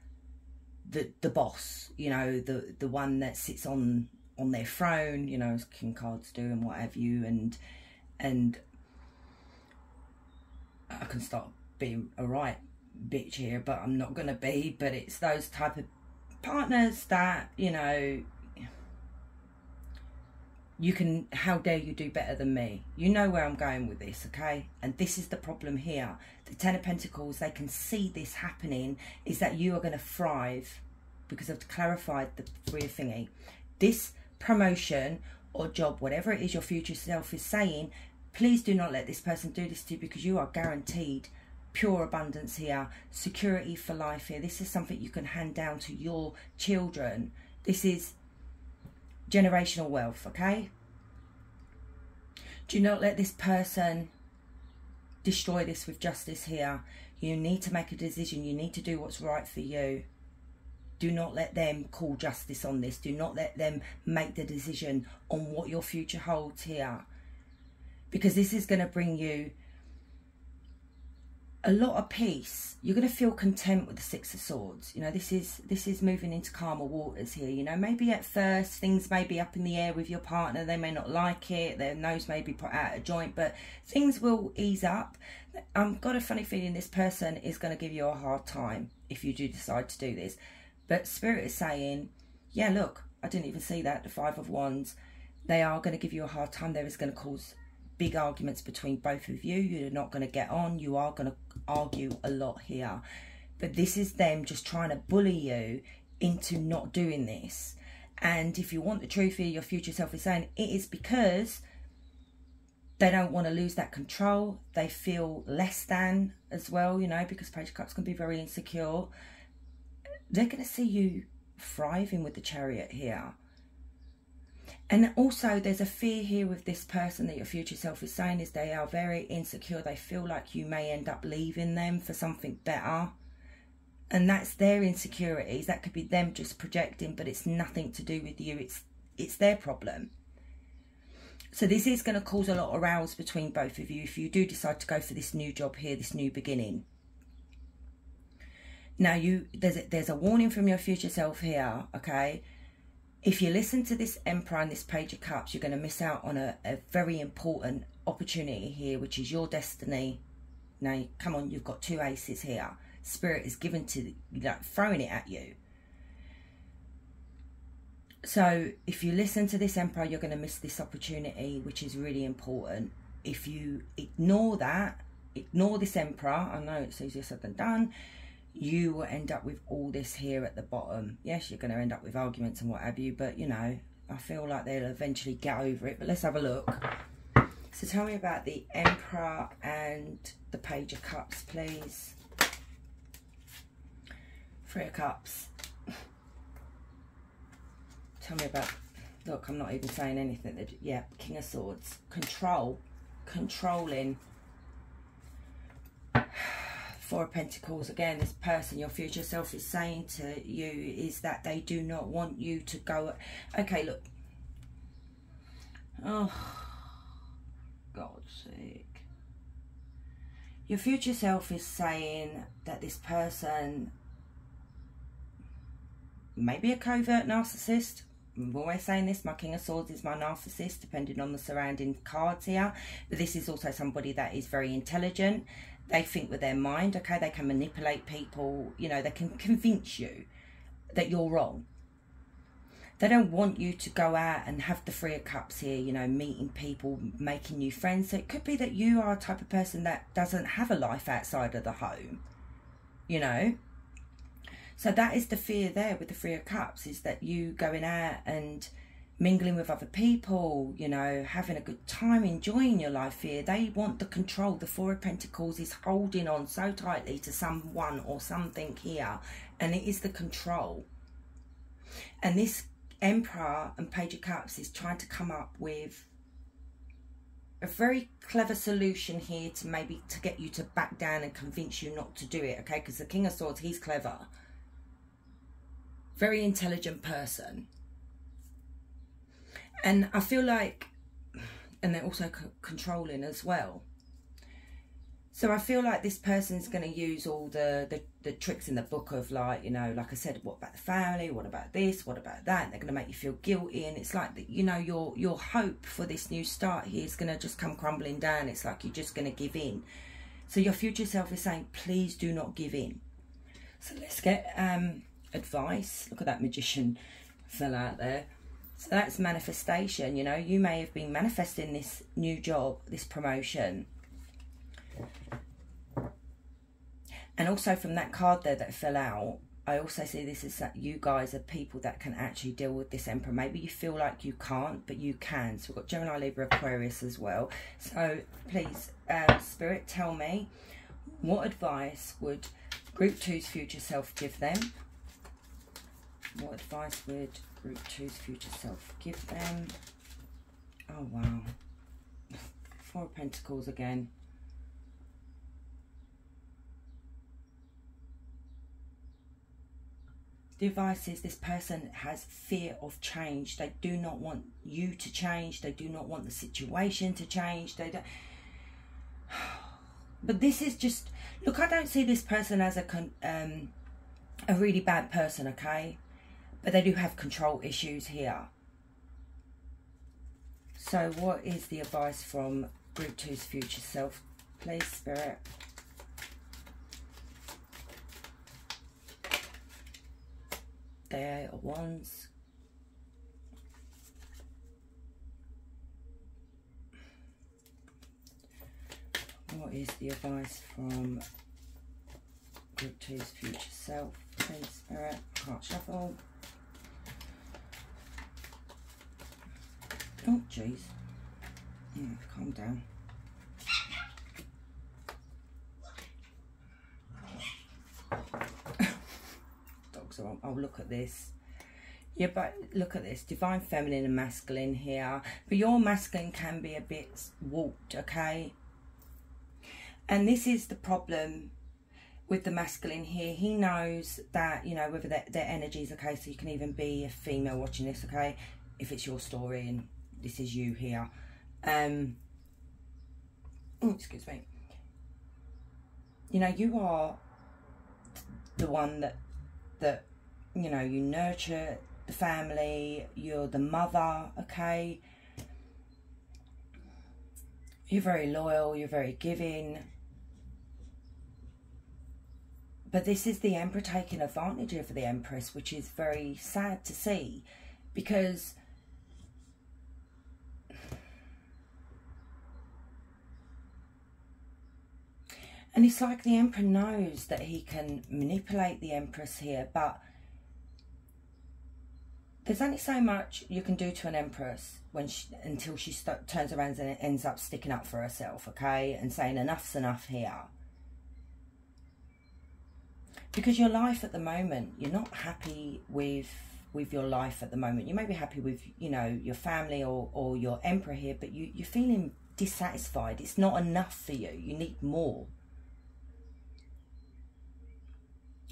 the the boss, you know, the the one that sits on on their throne, you know, as king cards do and what have you, and and I can start being a right bitch here, but I'm not gonna be. But it's those type of partners that you know you can how dare you do better than me? You know where i'm going with this okay? And this is the problem here. The ten of pentacles they can see this happening is that you are going to thrive because i've clarified the three thingy. This promotion or job whatever it is your future self is saying please do not let this person do this to you because you are guaranteed pure abundance here security for life here. This is something you can hand down to your children. This is generational wealth, okay? Do not let this person destroy this with justice here. You need to make a decision. You need to do what's right for you. Do not let them call justice on this. Do not let them make the decision on what your future holds here. Because this is going to bring you a lot of peace. You're going to feel content with the six of swords. You know this is this is moving into calmer waters here you know. Maybe at first things may be up in the air with your partner. They may not like it. Their nose may be put out of joint but things will ease up. I've got a funny feeling this person is going to give you a hard time if you do decide to do this. But spirit is saying yeah look i didn't even see that. The five of wands they are going to give you a hard time. There is going to cause big arguments between both of you. You're not going to get on. You are going to argue a lot here. But this is them just trying to bully you into not doing this. And if you want the truth here, your future self is saying it is because they don't want to lose that control. They feel less than as well, you know, because Page Cups can be very insecure. They're going to see you thriving with the chariot here. And also, there's a fear here with this person that your future self is saying is they are very insecure. They feel like you may end up leaving them for something better. And that's their insecurities. That could be them just projecting, but it's nothing to do with you. It's it's their problem. So this is going to cause a lot of rows between both of you if you do decide to go for this new job here, this new beginning. Now you there's a, there's a warning from your future self here, okay? If you listen to this Emperor and this Page of Cups, you're going to miss out on a, a very important opportunity here, which is your destiny. Now, come on, you've got two aces here. Spirit is given to, like, throwing it at you. So, if you listen to this Emperor, you're going to miss this opportunity, which is really important. If you ignore that, ignore this Emperor, I know it's easier said than done, you will end up with all this here at the bottom. Yes, you're going to end up with arguments and what have you, but you know, I feel like they'll eventually get over it. But let's have a look. So tell me about the Emperor and the Page of Cups, please. Three of Cups. Tell me about, look, I'm not even saying anything. Yeah, King of Swords. Control. Controlling. Four of Pentacles, again, this person, your future self is saying to you is that they do not want you to go. Okay, look. Oh, God's sake. Your future self is saying that this person may be a covert narcissist. I'm always saying this, my King of Swords is my narcissist, depending on the surrounding cards here. But this is also somebody that is very intelligent they think with their mind, okay? They can manipulate people, you know, they can convince you that you're wrong. They don't want you to go out and have the Three of Cups here, you know, meeting people, making new friends. So it could be that you are a type of person that doesn't have a life outside of the home, you know. So that is the fear there with the Three of Cups, is that you going out and mingling with other people, you know, having a good time, enjoying your life here. They want the control. The Four of Pentacles is holding on so tightly to someone or something here, and it is the control. And this Emperor and Page of Cups is trying to come up with a very clever solution here to maybe to get you to back down and convince you not to do it, okay? Because the King of Swords, he's clever. Very intelligent person and I feel like, and they're also controlling as well. So I feel like this person's going to use all the, the, the tricks in the book of like, you know, like I said, what about the family? What about this? What about that? And they're going to make you feel guilty. And it's like, that, you know, your, your hope for this new start here is going to just come crumbling down. It's like you're just going to give in. So your future self is saying, please do not give in. So let's get um, advice. Look at that magician fell out there. So that's manifestation, you know. You may have been manifesting this new job, this promotion. And also from that card there that fell out, I also see this as that you guys are people that can actually deal with this Emperor. Maybe you feel like you can't, but you can. So we've got Gemini, Libra, Aquarius as well. So please, uh, Spirit, tell me, what advice would Group 2's future self give them? What advice would Group two's future self. Give them... Oh, wow. Four Pentacles again. Is this person has fear of change. They do not want you to change. They do not want the situation to change. They don't... But this is just... Look, I don't see this person as a, um, a really bad person, okay? But they do have control issues here. So what is the advice from Group 2's future self, please, Spirit? There are Wands. What is the advice from Group 2's future self, please, Spirit? Heart shuffle. Oh, jeez. Yeah, calm down. Dogs are on. Oh, look at this. Yeah, but look at this. Divine feminine and masculine here. But your masculine can be a bit warped, okay? And this is the problem with the masculine here. He knows that, you know, whether their, their is okay. So you can even be a female watching this, okay? If it's your story and this is you here. Um, oh, excuse me. You know, you are the one that that you know you nurture the family. You're the mother, okay. You're very loyal. You're very giving. But this is the Emperor taking advantage of the Empress, which is very sad to see because And it's like the Emperor knows that he can manipulate the Empress here, but there's only so much you can do to an Empress when she, until she turns around and ends up sticking up for herself, okay, and saying enough's enough here. Because your life at the moment, you're not happy with with your life at the moment. You may be happy with, you know, your family or, or your emperor here, but you, you're feeling dissatisfied. It's not enough for you. You need more.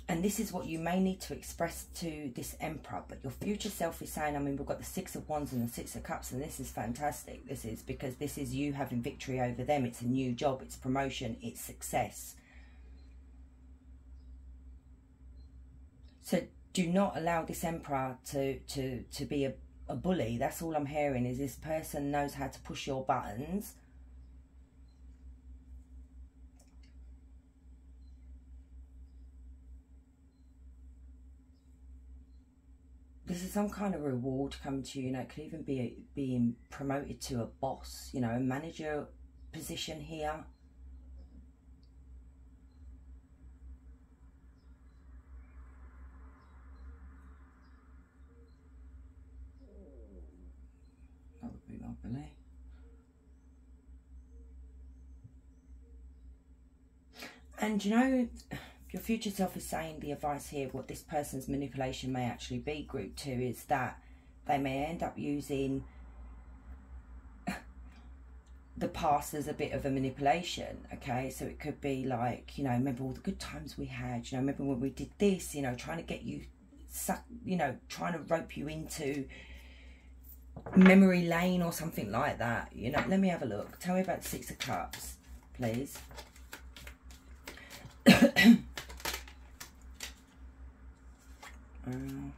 And this is what you may need to express to this emperor. But your future self is saying, I mean, we've got the six of wands and the six of cups. And this is fantastic. This is because this is you having victory over them. It's a new job. It's promotion. It's success. So do not allow this emperor to, to, to be a, a bully. That's all I'm hearing is this person knows how to push your buttons this is some kind of reward coming to you. You know, it could even be a, being promoted to a boss, you know, a manager position here. Really? And you know, your future self is saying the advice here, what this person's manipulation may actually be, group two, is that they may end up using the past as a bit of a manipulation okay? So it could be like you know remember all the good times we had you know remember when we did this you know trying to get you suck you know trying to rope you into memory lane or something like that you know? Let me have a look. Tell me about six of cups please um,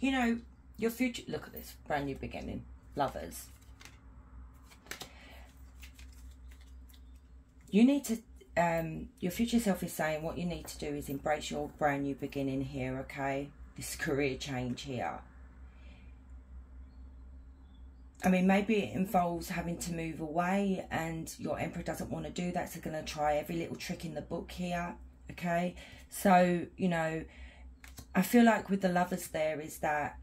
you know, your future, look at this, brand new beginning, lovers. You need to, um, your future self is saying what you need to do is embrace your brand new beginning here, okay? This career change here. I mean, maybe it involves having to move away and your emperor doesn't want to do that. So going to try every little trick in the book here. Okay. So, you know, I feel like with the lovers there is that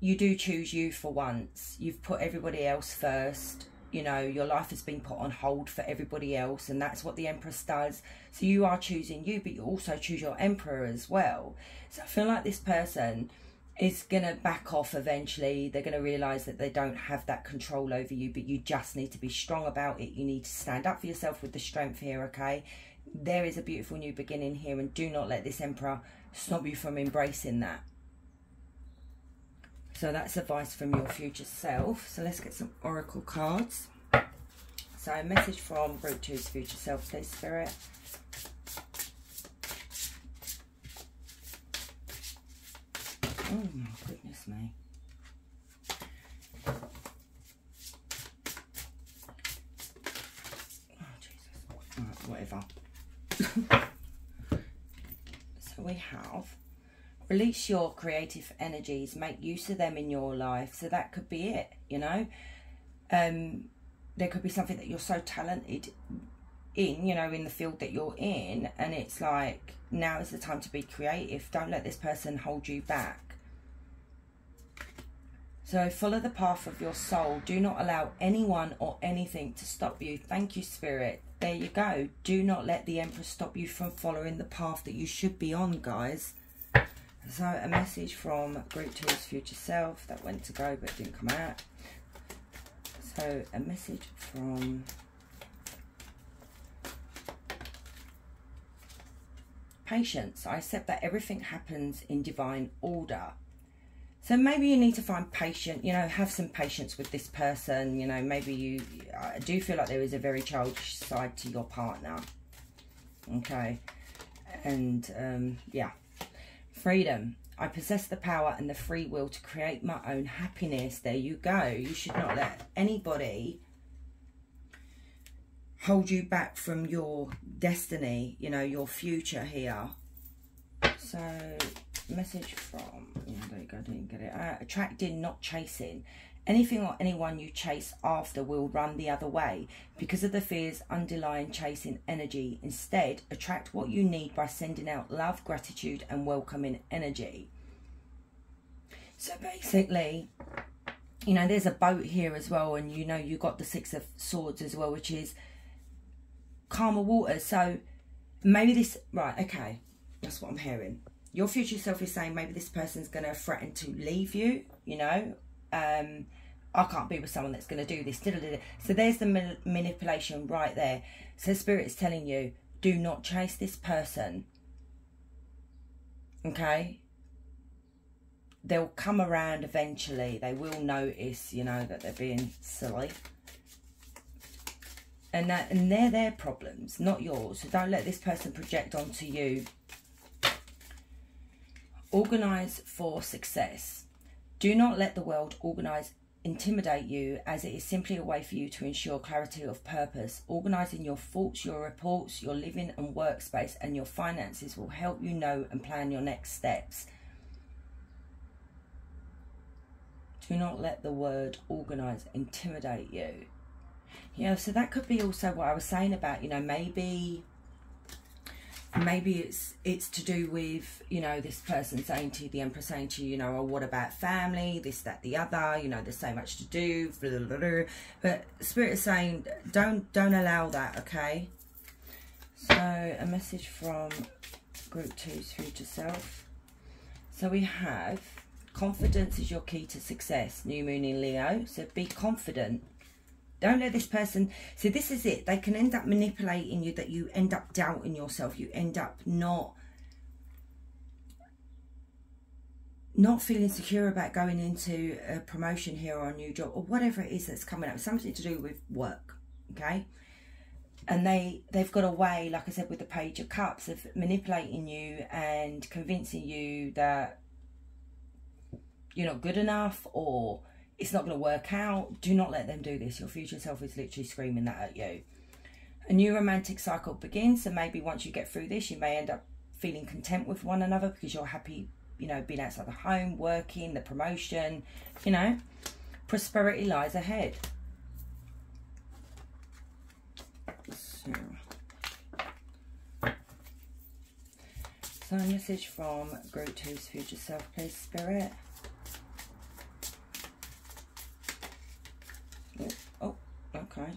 you do choose you for once. You've put everybody else first. You know, your life has been put on hold for everybody else, and that's what the Empress does. So you are choosing you, but you also choose your Emperor as well. So I feel like this person is going to back off eventually. They're going to realise that they don't have that control over you, but you just need to be strong about it. You need to stand up for yourself with the strength here, okay? There is a beautiful new beginning here, and do not let this Emperor stop you from embracing that. So that's advice from your future self. So let's get some oracle cards. So a message from Group 2's future self, please, Spirit. Oh my goodness me. Oh Jesus. Right, whatever. So we have release your creative energies make use of them in your life so that could be it you know um there could be something that you're so talented in you know in the field that you're in and it's like now is the time to be creative don't let this person hold you back so follow the path of your soul do not allow anyone or anything to stop you thank you spirit there you go. Do not let the Emperor stop you from following the path that you should be on, guys. So, a message from Group 2's future self that went to go but didn't come out. So, a message from patience. I accept that everything happens in divine order. So maybe you need to find patient, you know, have some patience with this person. You know, maybe you, I do feel like there is a very childish side to your partner. Okay. And, um, yeah. Freedom. I possess the power and the free will to create my own happiness. There you go. You should not let anybody hold you back from your destiny, you know, your future here. So, message from, yeah, you go, didn't get it. Uh, attracting, not chasing. Anything or anyone you chase after will run the other way because of the fears underlying chasing energy. Instead, attract what you need by sending out love, gratitude, and welcoming energy. So basically, you know, there's a boat here as well, and you know, you got the Six of Swords as well, which is calmer water. So maybe this, right, okay, that's what I'm hearing your future self is saying maybe this person's going to threaten to leave you, you know. Um, I can't be with someone that's going to do this. So there's the ma manipulation right there. So Spirit is telling you, do not chase this person. Okay? They'll come around eventually. They will notice, you know, that they're being silly. And, that, and they're their problems, not yours. So don't let this person project onto you Organize for success. Do not let the world organize intimidate you as it is simply a way for you to ensure clarity of purpose. Organizing your thoughts, your reports, your living and workspace and your finances will help you know and plan your next steps. Do not let the word organize intimidate you. Yeah, so that could be also what I was saying about, you know, maybe maybe it's it's to do with you know this person saying to you the emperor saying to you you know oh, what about family? This that the other you know there's so much to do blah, blah, blah. but spirit is saying don't don't allow that okay? So a message from group two's future self. So we have confidence is your key to success new moon in leo. So be confident don't let this person. See, this is it. They can end up manipulating you that you end up doubting yourself. You end up not not feeling secure about going into a promotion here or a new job or whatever it is that's coming up. Something to do with work. Okay. And they they've got a way, like I said, with the page of cups, of manipulating you and convincing you that you're not good enough or it's not going to work out. Do not let them do this. Your future self is literally screaming that at you. A new romantic cycle begins, so maybe once you get through this, you may end up feeling content with one another because you're happy, you know, being outside the home, working, the promotion, you know. Prosperity lies ahead. So, so a message from Group 2's Future Self, please, Spirit. Oh, okay.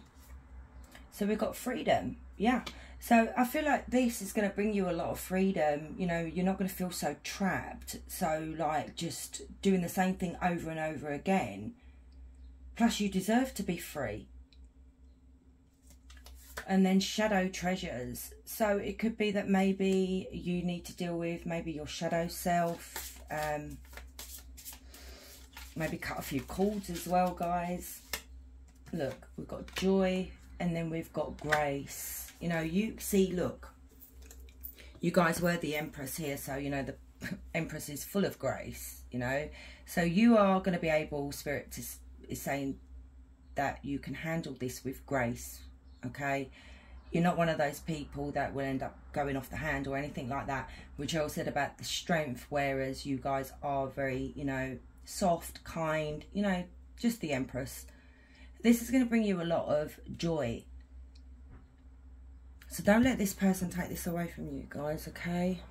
So we've got freedom. Yeah. So I feel like this is going to bring you a lot of freedom. You know, you're not going to feel so trapped. So, like, just doing the same thing over and over again. Plus, you deserve to be free. And then shadow treasures. So it could be that maybe you need to deal with maybe your shadow self. Um, maybe cut a few cords as well, guys look, we've got joy and then we've got grace. You know, you see, look, you guys were the Empress here, so, you know, the Empress is full of grace, you know. So you are going to be able, Spirit to, is saying that you can handle this with grace, okay? You're not one of those people that will end up going off the hand or anything like that, which I said about the strength, whereas you guys are very, you know, soft, kind, you know, just the Empress. This is going to bring you a lot of joy. So don't let this person take this away from you, guys, okay?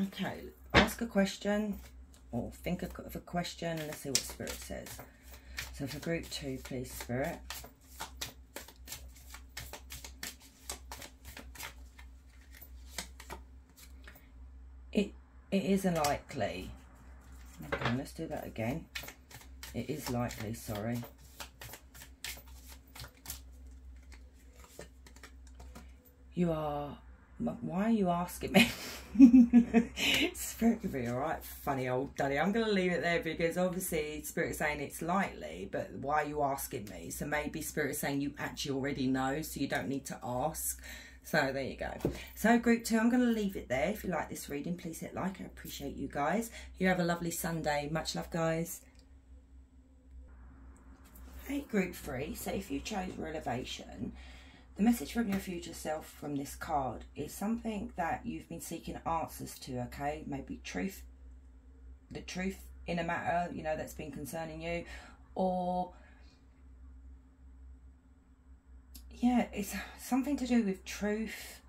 Okay, ask a question or think of a question and let's see what Spirit says. So for group two, please, Spirit. It, it is unlikely. Okay, let's do that again. It is likely, sorry. You are... Why are you asking me? Spirit could be alright, funny old daddy. I'm going to leave it there because obviously Spirit's saying it's likely, but why are you asking me? So maybe Spirit's saying you actually already know, so you don't need to ask. So there you go. So group two, I'm going to leave it there. If you like this reading, please hit like. I appreciate you guys. You have a lovely Sunday. Much love, guys. Hey, group three. So if you chose Revelation, the message from your future self from this card is something that you've been seeking answers to, okay? Maybe truth, the truth in a matter, you know, that's been concerning you, or yeah, it's something to do with truth,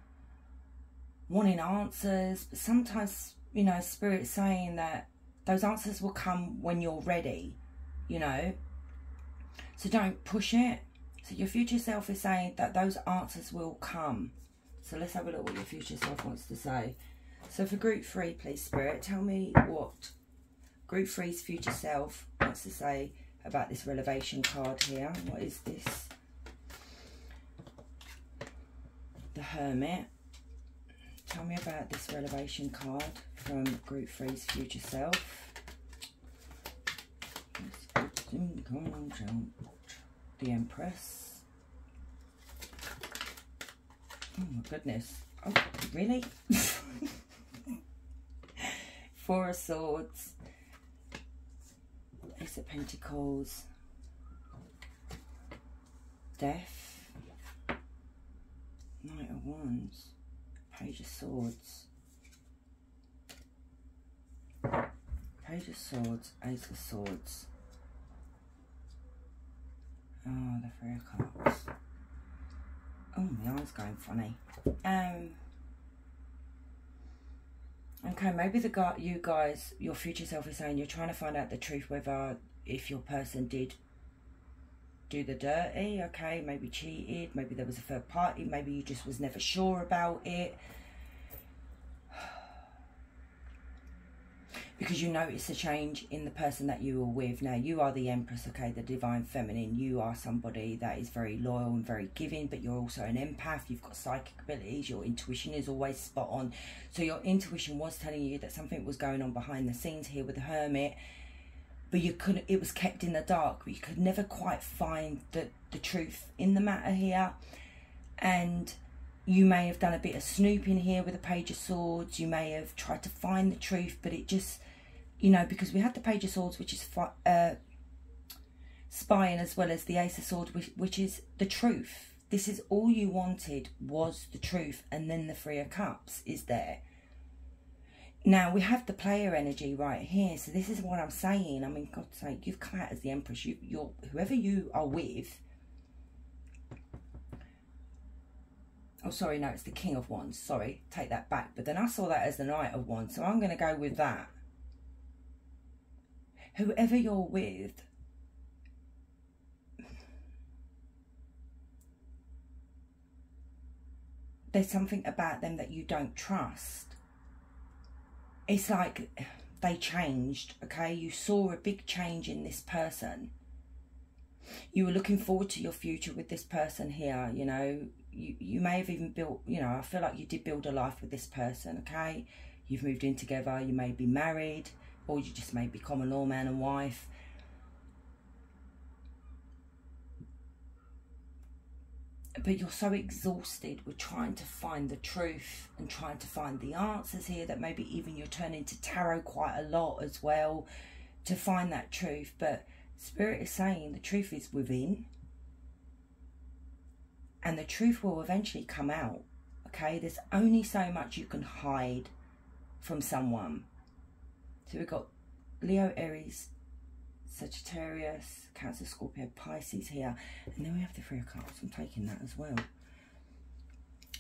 wanting answers, but sometimes, you know, spirit saying that those answers will come when you're ready, you know, so don't push it. So your future self is saying that those answers will come. So let's have a look what your future self wants to say. So for group three, please, Spirit, tell me what group three's future self wants to say about this revelation card here. What is this? The Hermit. Tell me about this revelation card from group three's future self. The Empress. Oh my goodness. Oh, really? Four of Swords. Ace of Pentacles. Death. Knight of Wands. Page of Swords. Page of Swords, Ace of Swords. Oh, the Three of Cups. Oh, my eye's going funny. Um. Okay, maybe the guy, you guys, your future self is saying you're trying to find out the truth whether if your person did do the dirty, okay, maybe cheated, maybe there was a third party, maybe you just was never sure about it. Because you notice a change in the person that you were with. Now, you are the Empress, okay, the Divine Feminine. You are somebody that is very loyal and very giving, but you're also an empath. You've got psychic abilities. Your intuition is always spot on. So, your intuition was telling you that something was going on behind the scenes here with the Hermit, but you couldn't, it was kept in the dark, you could never quite find the, the truth in the matter here. And you may have done a bit of snooping here with the Page of Swords. You may have tried to find the truth, but it just you know, because we had the Page of Swords, which is uh, spying, as well as the Ace of Swords, which, which is the truth. This is all you wanted was the truth, and then the Three of Cups is there. Now, we have the player energy right here, so this is what I'm saying. I mean, God's sake, you've come out as the Empress. You, you're, whoever you are with, Oh, sorry, no, it's the King of Wands. Sorry, take that back. But then I saw that as the Knight of Wands, so I'm going to go with that whoever you're with, there's something about them that you don't trust. It's like they changed, okay? You saw a big change in this person. You were looking forward to your future with this person here, you know. You, you may have even built, you know, I feel like you did build a life with this person, okay? You've moved in together, you may be married, or you just may become a lawman and wife. But you're so exhausted with trying to find the truth and trying to find the answers here that maybe even you're turning to tarot quite a lot as well to find that truth. But Spirit is saying the truth is within and the truth will eventually come out. Okay, there's only so much you can hide from someone so we've got Leo, Aries, Sagittarius, Cancer, Scorpio, Pisces here. And then we have the Three of Cups. I'm taking that as well.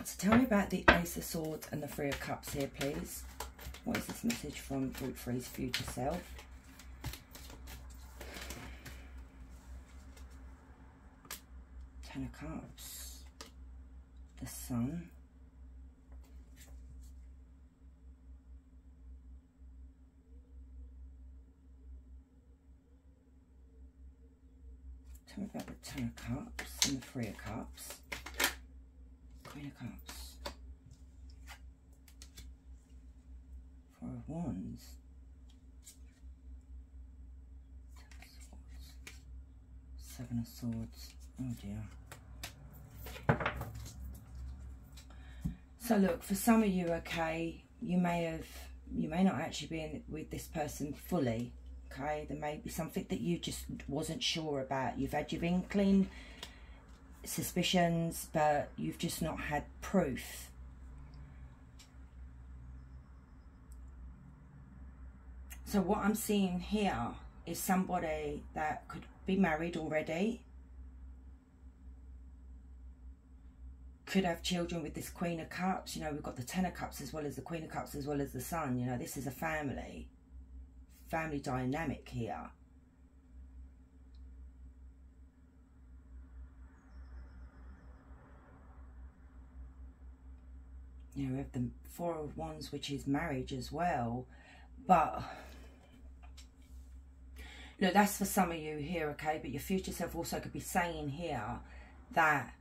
So tell me about the Ace of Swords and the Three of Cups here, please. What is this message from Group Three's future self? Ten of Cups. The Sun. We've got the Ten of Cups and the Three of Cups. Queen of Cups. Four of Wands. Seven of Swords. Oh dear. So look, for some of you, okay, you may have, you may not actually be in, with this person fully, okay there may be something that you just wasn't sure about you've had your inkling suspicions but you've just not had proof so what I'm seeing here is somebody that could be married already could have children with this Queen of Cups. You know, we've got the Ten of Cups as well as the Queen of Cups as well as the Sun. You know, this is a family family dynamic here. You know, we have the Four of Wands, which is marriage as well. But, look, that's for some of you here, okay? But your future self also could be saying here that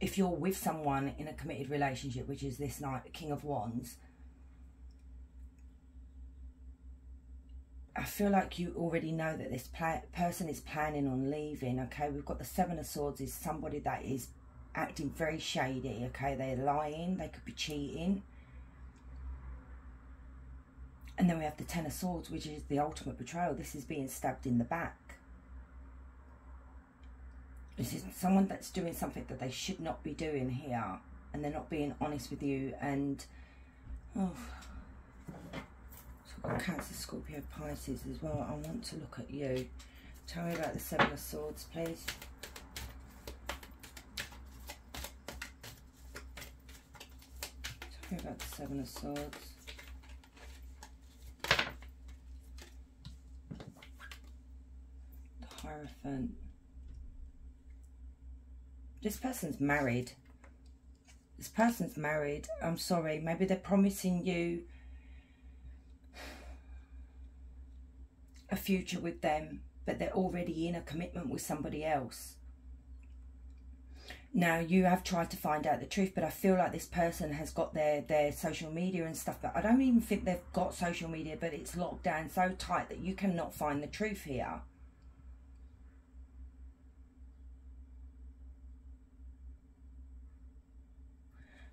if you're with someone in a committed relationship, which is this Knight, King of Wands, I feel like you already know that this person is planning on leaving, okay? We've got the Seven of Swords is somebody that is acting very shady, okay? They're lying, they could be cheating. And then we have the Ten of Swords, which is the ultimate betrayal. This is being stabbed in the back. This is someone that's doing something that they should not be doing here. And they're not being honest with you. And, oh, Got Cancer, Scorpio, Pisces as well. I want to look at you. Tell me about the Seven of Swords, please. Tell me about the Seven of Swords. The Hierophant. This person's married. This person's married. I'm sorry. Maybe they're promising you a future with them, but they're already in a commitment with somebody else. Now you have tried to find out the truth, but I feel like this person has got their their social media and stuff. But I don't even think they've got social media, but it's locked down so tight that you cannot find the truth here.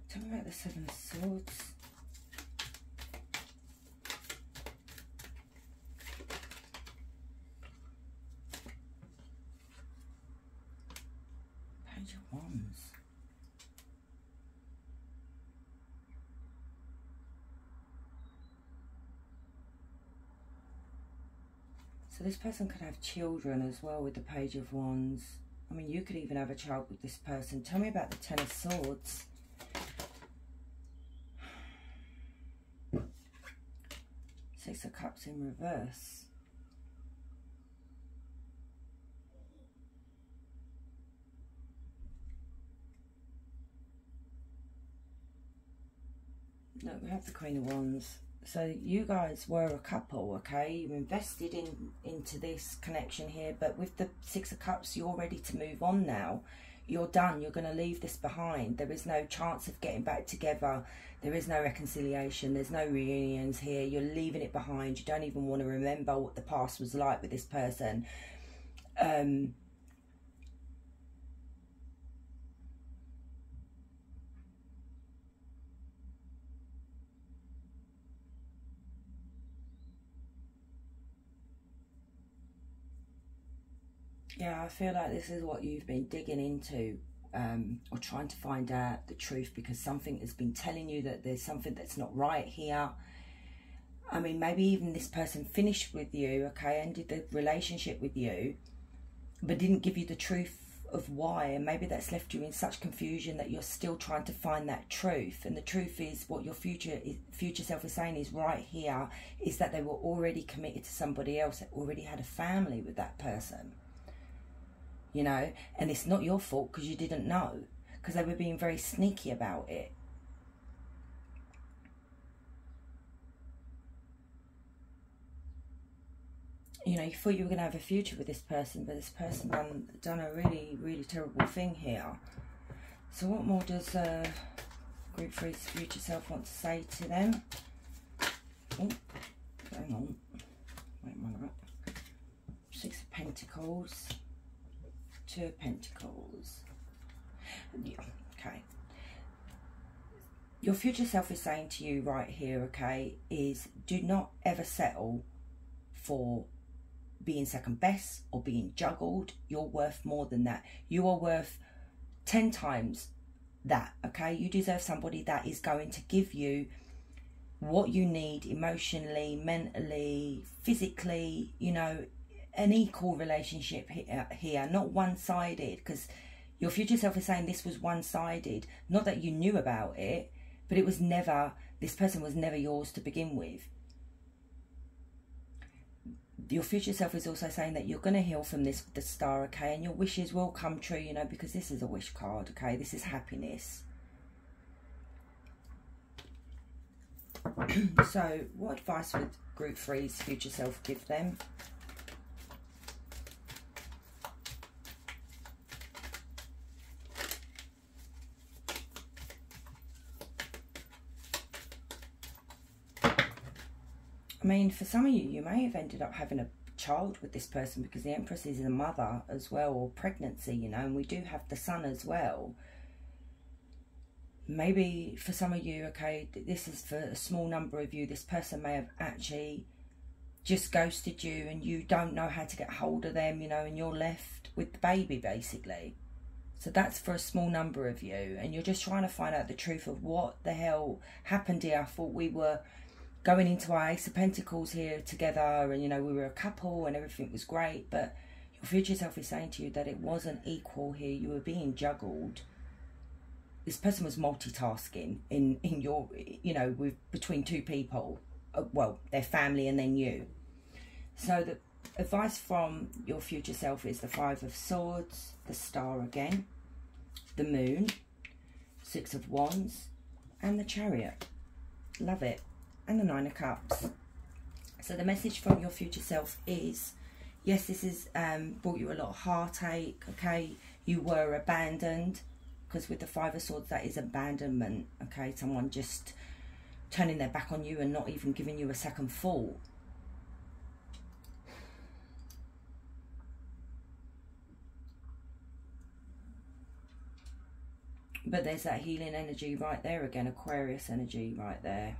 Tell me about the Seven Swords. Page of Wands. So this person could have children as well with the Page of Wands. I mean, you could even have a child with this person. Tell me about the Ten of Swords. Six of Cups in reverse. Look, we have the Queen of Wands. So you guys were a couple, okay? You invested in into this connection here, but with the Six of Cups, you're ready to move on now. You're done. You're going to leave this behind. There is no chance of getting back together. There is no reconciliation. There's no reunions here. You're leaving it behind. You don't even want to remember what the past was like with this person. Um, yeah, I feel like this is what you've been digging into um, or trying to find out the truth because something has been telling you that there's something that's not right here. I mean, maybe even this person finished with you, okay, ended the relationship with you, but didn't give you the truth of why. And maybe that's left you in such confusion that you're still trying to find that truth. And the truth is what your future future self is saying is right here is that they were already committed to somebody else, that already had a family with that person you know, and it's not your fault because you didn't know because they were being very sneaky about it. You know, you thought you were going to have a future with this person, but this person done done a really, really terrible thing here. So, what more does uh, Group Three's future self want to say to them? Oh, hang on. Wait a minute. Six of Pentacles. Two of Pentacles. Yeah, okay. Your future self is saying to you right here, okay, is do not ever settle for being second best or being juggled. You're worth more than that. You are worth 10 times that, okay? You deserve somebody that is going to give you what you need emotionally, mentally, physically, you know, an equal relationship uh, here, not one sided. Because your future self is saying this was one sided. Not that you knew about it, but it was never, this person was never yours to begin with. Your future self is also saying that you're going to heal from this the star, okay? And your wishes will come true, you know, because this is a wish card, okay? This is happiness. so, what advice would Group Three's future self give them? I mean, for some of you, you may have ended up having a child with this person because the Empress is a mother as well, or pregnancy, you know, and we do have the Sun as well. Maybe for some of you, okay, this is for a small number of you, this person may have actually just ghosted you and you don't know how to get hold of them, you know, and you're left with the baby basically. So that's for a small number of you, and you're just trying to find out the truth of what the hell happened here. I thought we were going into our Ace of Pentacles here together and, you know, we were a couple and everything was great, but your future self is saying to you that it wasn't equal here. You were being juggled. this person was multitasking in in your you know with between two people uh, well their family and then you so the advice from your future self is the five of swords the star again the moon six of wands and the chariot love it and the nine of cups. So the message from your future self is yes this has um, brought you a lot of heartache okay? You were abandoned because with the five of swords that is abandonment okay? Someone just turning their back on you and not even giving you a second thought. But there's that healing energy right there again aquarius energy right there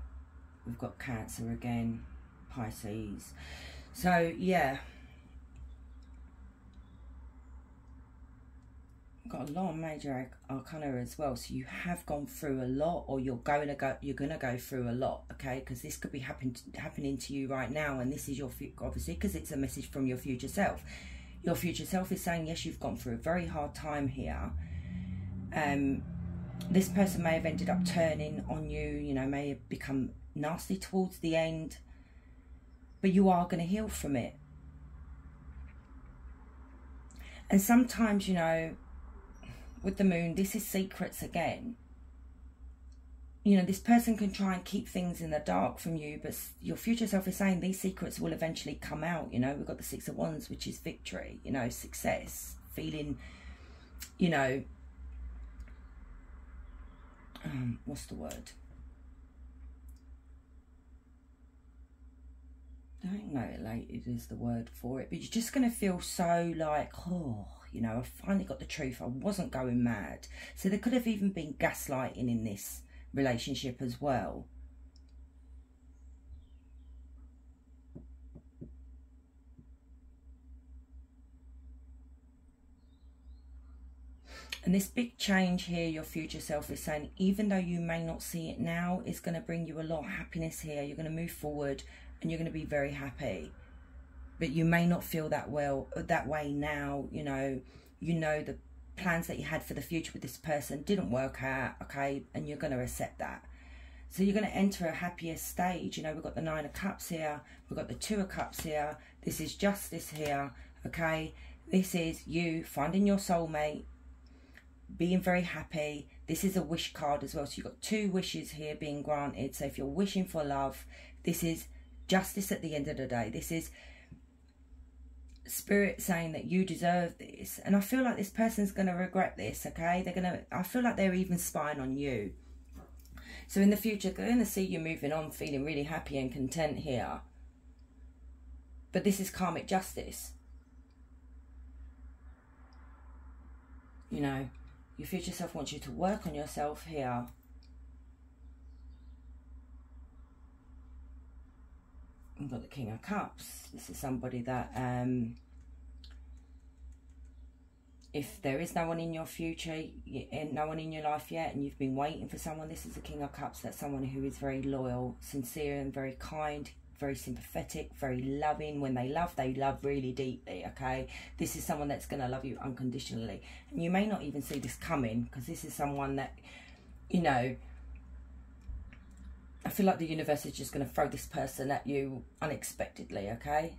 we've got cancer again pisces. So yeah. Got a lot of major arcana as well so you have gone through a lot or you're going to go you're going to go through a lot okay? Because this could be happen happening to you right now and this is your obviously because it's a message from your future self. Your future self is saying yes you've gone through a very hard time here. Um this person may have ended up turning on you you know may have become nasty towards the end but you are going to heal from it and sometimes you know with the moon, this is secrets again. You know, this person can try and keep things in the dark from you, but your future self is saying these secrets will eventually come out. You know, we've got the Six of Wands, which is victory, you know, success, feeling, you know, um, what's the word? Don't know, elated is the word for it, but you're just going to feel so like, oh, you know, I finally got the truth. I wasn't going mad. So there could have even been gaslighting in this relationship as well. And this big change here, your future self is saying, even though you may not see it now, it's going to bring you a lot of happiness here. You're going to move forward and you're going to be very happy. But you may not feel that well that way now you know. You know the plans that you had for the future with this person didn't work out okay and you're going to accept that. So you're going to enter a happier stage you know. We've got the nine of cups here we've got the two of cups here this is justice here okay. This is you finding your soulmate being very happy. This is a wish card as well. So you've got two wishes here being granted. So if you're wishing for love this is justice at the end of the day. This is spirit saying that you deserve this. And i feel like this person's going to regret this okay? They're going to i feel like they're even spying on you. So in the future they're going to see you moving on feeling really happy and content here. But this is karmic justice. You know your future self wants you to work on yourself here We've got the King of Cups. This is somebody that, um, if there is no one in your future, no one in your life yet, and you've been waiting for someone, this is the King of Cups. That's someone who is very loyal, sincere, and very kind, very sympathetic, very loving. When they love, they love really deeply, okay? This is someone that's going to love you unconditionally. And you may not even see this coming because this is someone that, you know, I feel like the universe is just going to throw this person at you unexpectedly, okay?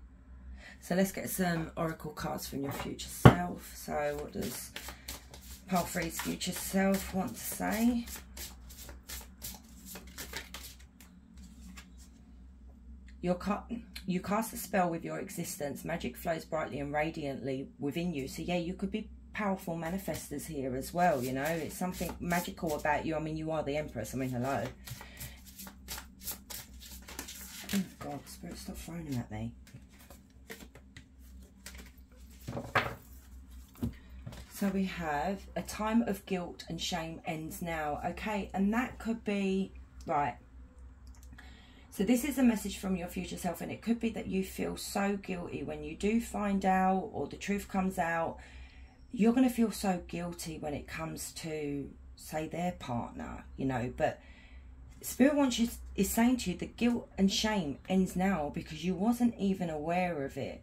So let's get some oracle cards from your future self. So what does Palfrey's future self want to say? Your cut you cast a spell with your existence. Magic flows brightly and radiantly within you. So yeah, you could be powerful manifestors here as well, you know. It's something magical about you. I mean, you are the Empress. I mean, hello. Oh God, Spirit, stop throwing at me. So we have a time of guilt and shame ends now. Okay, and that could be, right. So this is a message from your future self and it could be that you feel so guilty when you do find out or the truth comes out. You're going to feel so guilty when it comes to, say, their partner, you know, but Spirit wants you is saying to you the guilt and shame ends now because you wasn't even aware of it.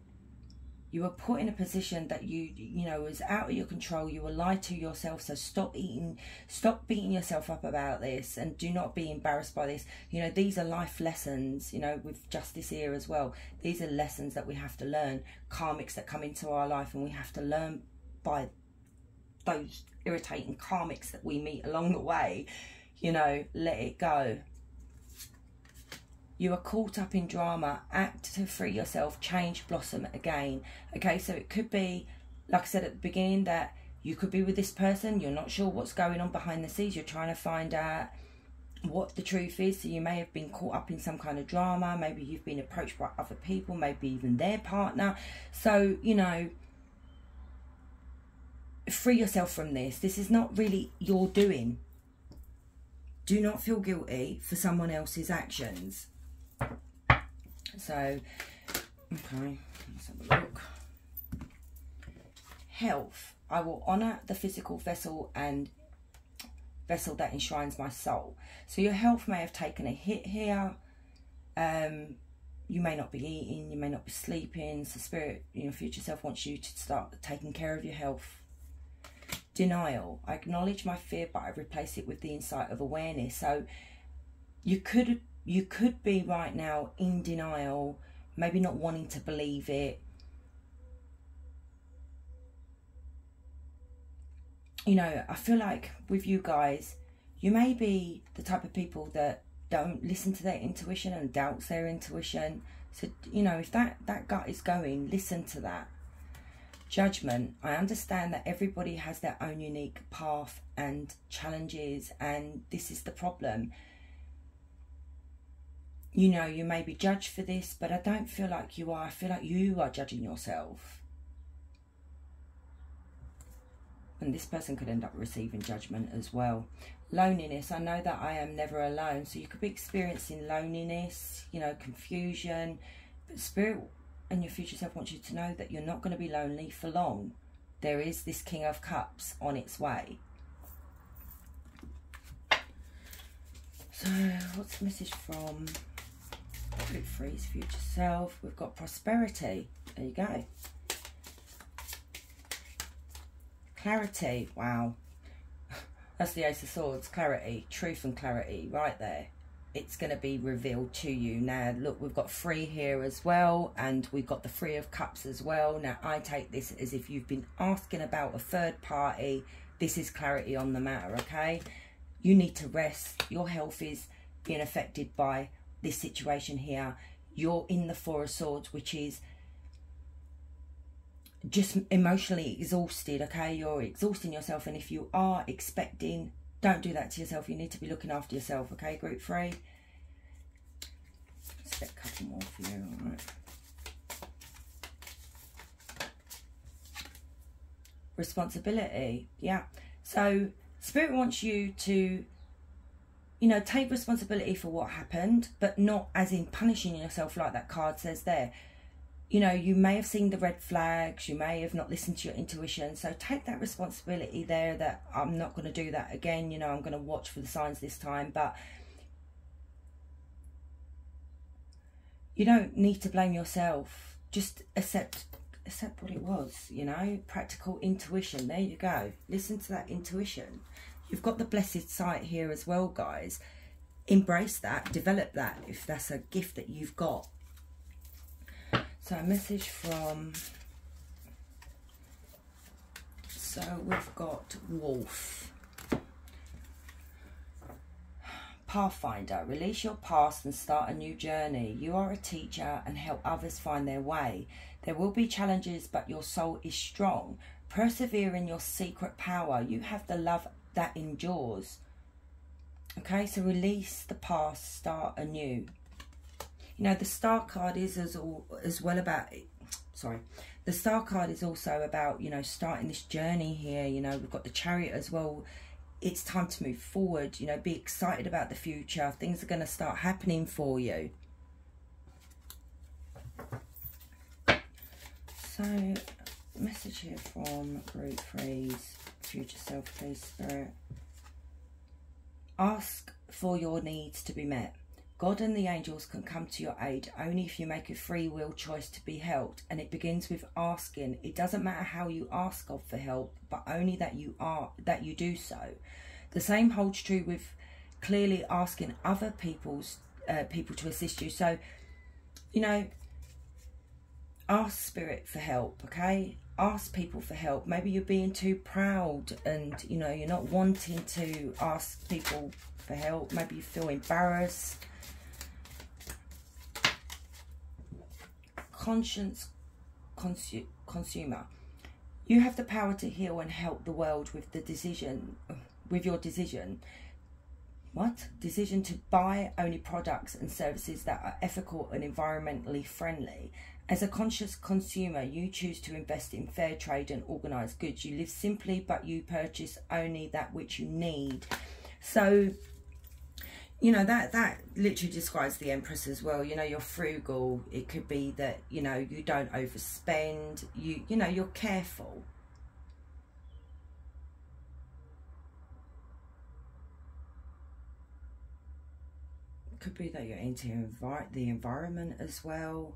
you were put in a position that you you know was out of your control. You were lied to yourself. So stop eating stop beating yourself up about this and do not be embarrassed by this. You know these are life lessons you know with justice here as well. These are lessons that we have to learn karmics that come into our life and we have to learn by those irritating karmics that we meet along the way you know let it go you are caught up in drama, act to free yourself, change, blossom again. Okay, so it could be, like I said at the beginning, that you could be with this person, you're not sure what's going on behind the scenes, you're trying to find out what the truth is. So you may have been caught up in some kind of drama, maybe you've been approached by other people, maybe even their partner. So, you know, free yourself from this. This is not really your doing. Do not feel guilty for someone else's actions. So, okay, let's have a look. Health. I will honour the physical vessel and vessel that enshrines my soul. So your health may have taken a hit here. Um, you may not be eating, you may not be sleeping. So spirit, your future self wants you to start taking care of your health. Denial. I acknowledge my fear, but I replace it with the insight of awareness. So you could you could be right now in denial, maybe not wanting to believe it. You know, I feel like with you guys, you may be the type of people that don't listen to their intuition and doubts their intuition. So, you know, if that, that gut is going, listen to that. Judgment. I understand that everybody has their own unique path and challenges, and this is the problem you know, you may be judged for this, but I don't feel like you are. I feel like you are judging yourself. And this person could end up receiving judgment as well. Loneliness. I know that I am never alone. So you could be experiencing loneliness, you know, confusion. But Spirit and your future self wants you to know that you're not going to be lonely for long. There is this King of Cups on its way. So, what's the message from Group freeze future self. We've got prosperity. There you go. Clarity. Wow. That's the Ace of Swords. Clarity. Truth and clarity. Right there. It's going to be revealed to you. Now, look, we've got free here as well. And we've got the Three of Cups as well. Now, I take this as if you've been asking about a third party. This is clarity on the matter, okay? You need to rest. Your health is being affected by this situation here, you're in the Four of Swords, which is just emotionally exhausted, okay? You're exhausting yourself. And if you are expecting, don't do that to yourself. You need to be looking after yourself, okay? Group three. Let's get a couple more for you, all right? Responsibility, yeah. So, Spirit wants you to you know, take responsibility for what happened, but not as in punishing yourself like that card says there. You know, you may have seen the red flags, you may have not listened to your intuition. So take that responsibility there that I'm not going to do that again. You know, I'm going to watch for the signs this time. But you don't need to blame yourself. Just accept accept what it was, you know, practical intuition. There you go. Listen to that intuition. You've got the blessed sight here as well, guys. Embrace that, develop that if that's a gift that you've got. So a message from... So we've got Wolf. Pathfinder, release your past and start a new journey. You are a teacher and help others find their way. There will be challenges, but your soul is strong. Persevere in your secret power. You have the love that endures. Okay, so release the past, start anew. You know, the star card is as, all, as well about, sorry, the star card is also about, you know, starting this journey here. You know, we've got the chariot as well. It's time to move forward, you know, be excited about the future. Things are going to start happening for you. So, message here from Group Freeze future self, please, Spirit. Ask for your needs to be met. God and the angels can come to your aid only if you make a free will choice to be helped, and it begins with asking. It doesn't matter how you ask God for help, but only that you are that you do so. The same holds true with clearly asking other people's uh, people to assist you. So, you know, ask spirit for help. Okay, ask people for help. Maybe you're being too proud, and you know you're not wanting to ask people for help. Maybe you feel embarrassed conscience consu consumer. You have the power to heal and help the world with the decision, with your decision. What? Decision to buy only products and services that are ethical and environmentally friendly. As a conscious consumer, you choose to invest in fair trade and organised goods. You live simply, but you purchase only that which you need. So, you know that that literally describes the empress as well. You know you're frugal. It could be that you know you don't overspend. You you know you're careful. Could be that you're into envi the environment as well.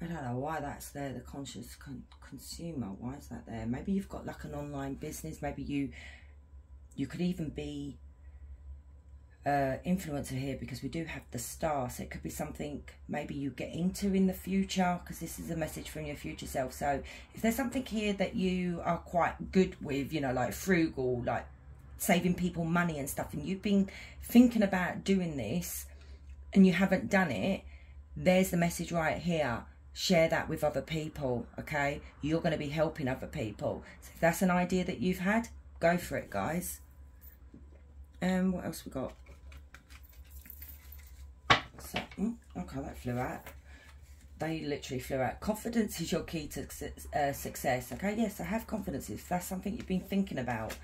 I don't know why that's there the conscious con consumer. Why is that there? Maybe you've got like an online business. Maybe you you could even be uh, influencer here because we do have the star. So it could be something maybe you get into in the future because this is a message from your future self. So if there's something here that you are quite good with you know like frugal like saving people money and stuff and you've been thinking about doing this and you haven't done it there's the message right here. Share that with other people okay? You're going to be helping other people. So if that's an idea that you've had go for it guys. And um, what else we got so, mm, okay, that flew out. They literally flew out. Confidence is your key to uh, success. Okay, yes, I have confidence. If that's something you've been thinking about,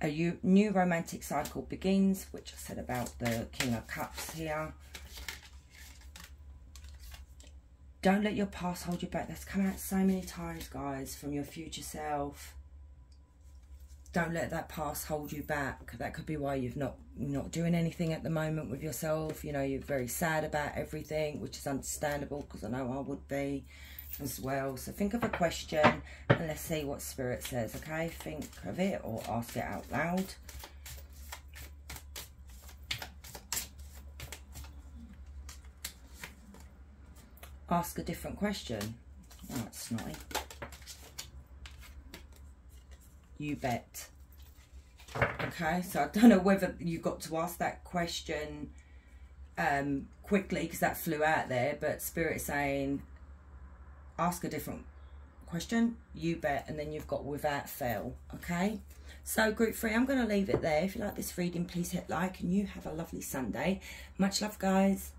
a new romantic cycle begins, which I said about the King of Cups here. Don't let your past hold you back. That's come out so many times, guys, from your future self don't let that past hold you back. That could be why you've not not doing anything at the moment with yourself. You know, you're very sad about everything, which is understandable because I know I would be as well. So think of a question and let's see what Spirit says, okay? Think of it or ask it out loud. Ask a different question. Oh, snotty. You bet. Okay, so I don't know whether you got to ask that question um, quickly because that flew out there, but Spirit saying ask a different question, you bet, and then you've got without fail. Okay, so group three, I'm going to leave it there. If you like this reading, please hit like and you have a lovely Sunday. Much love, guys.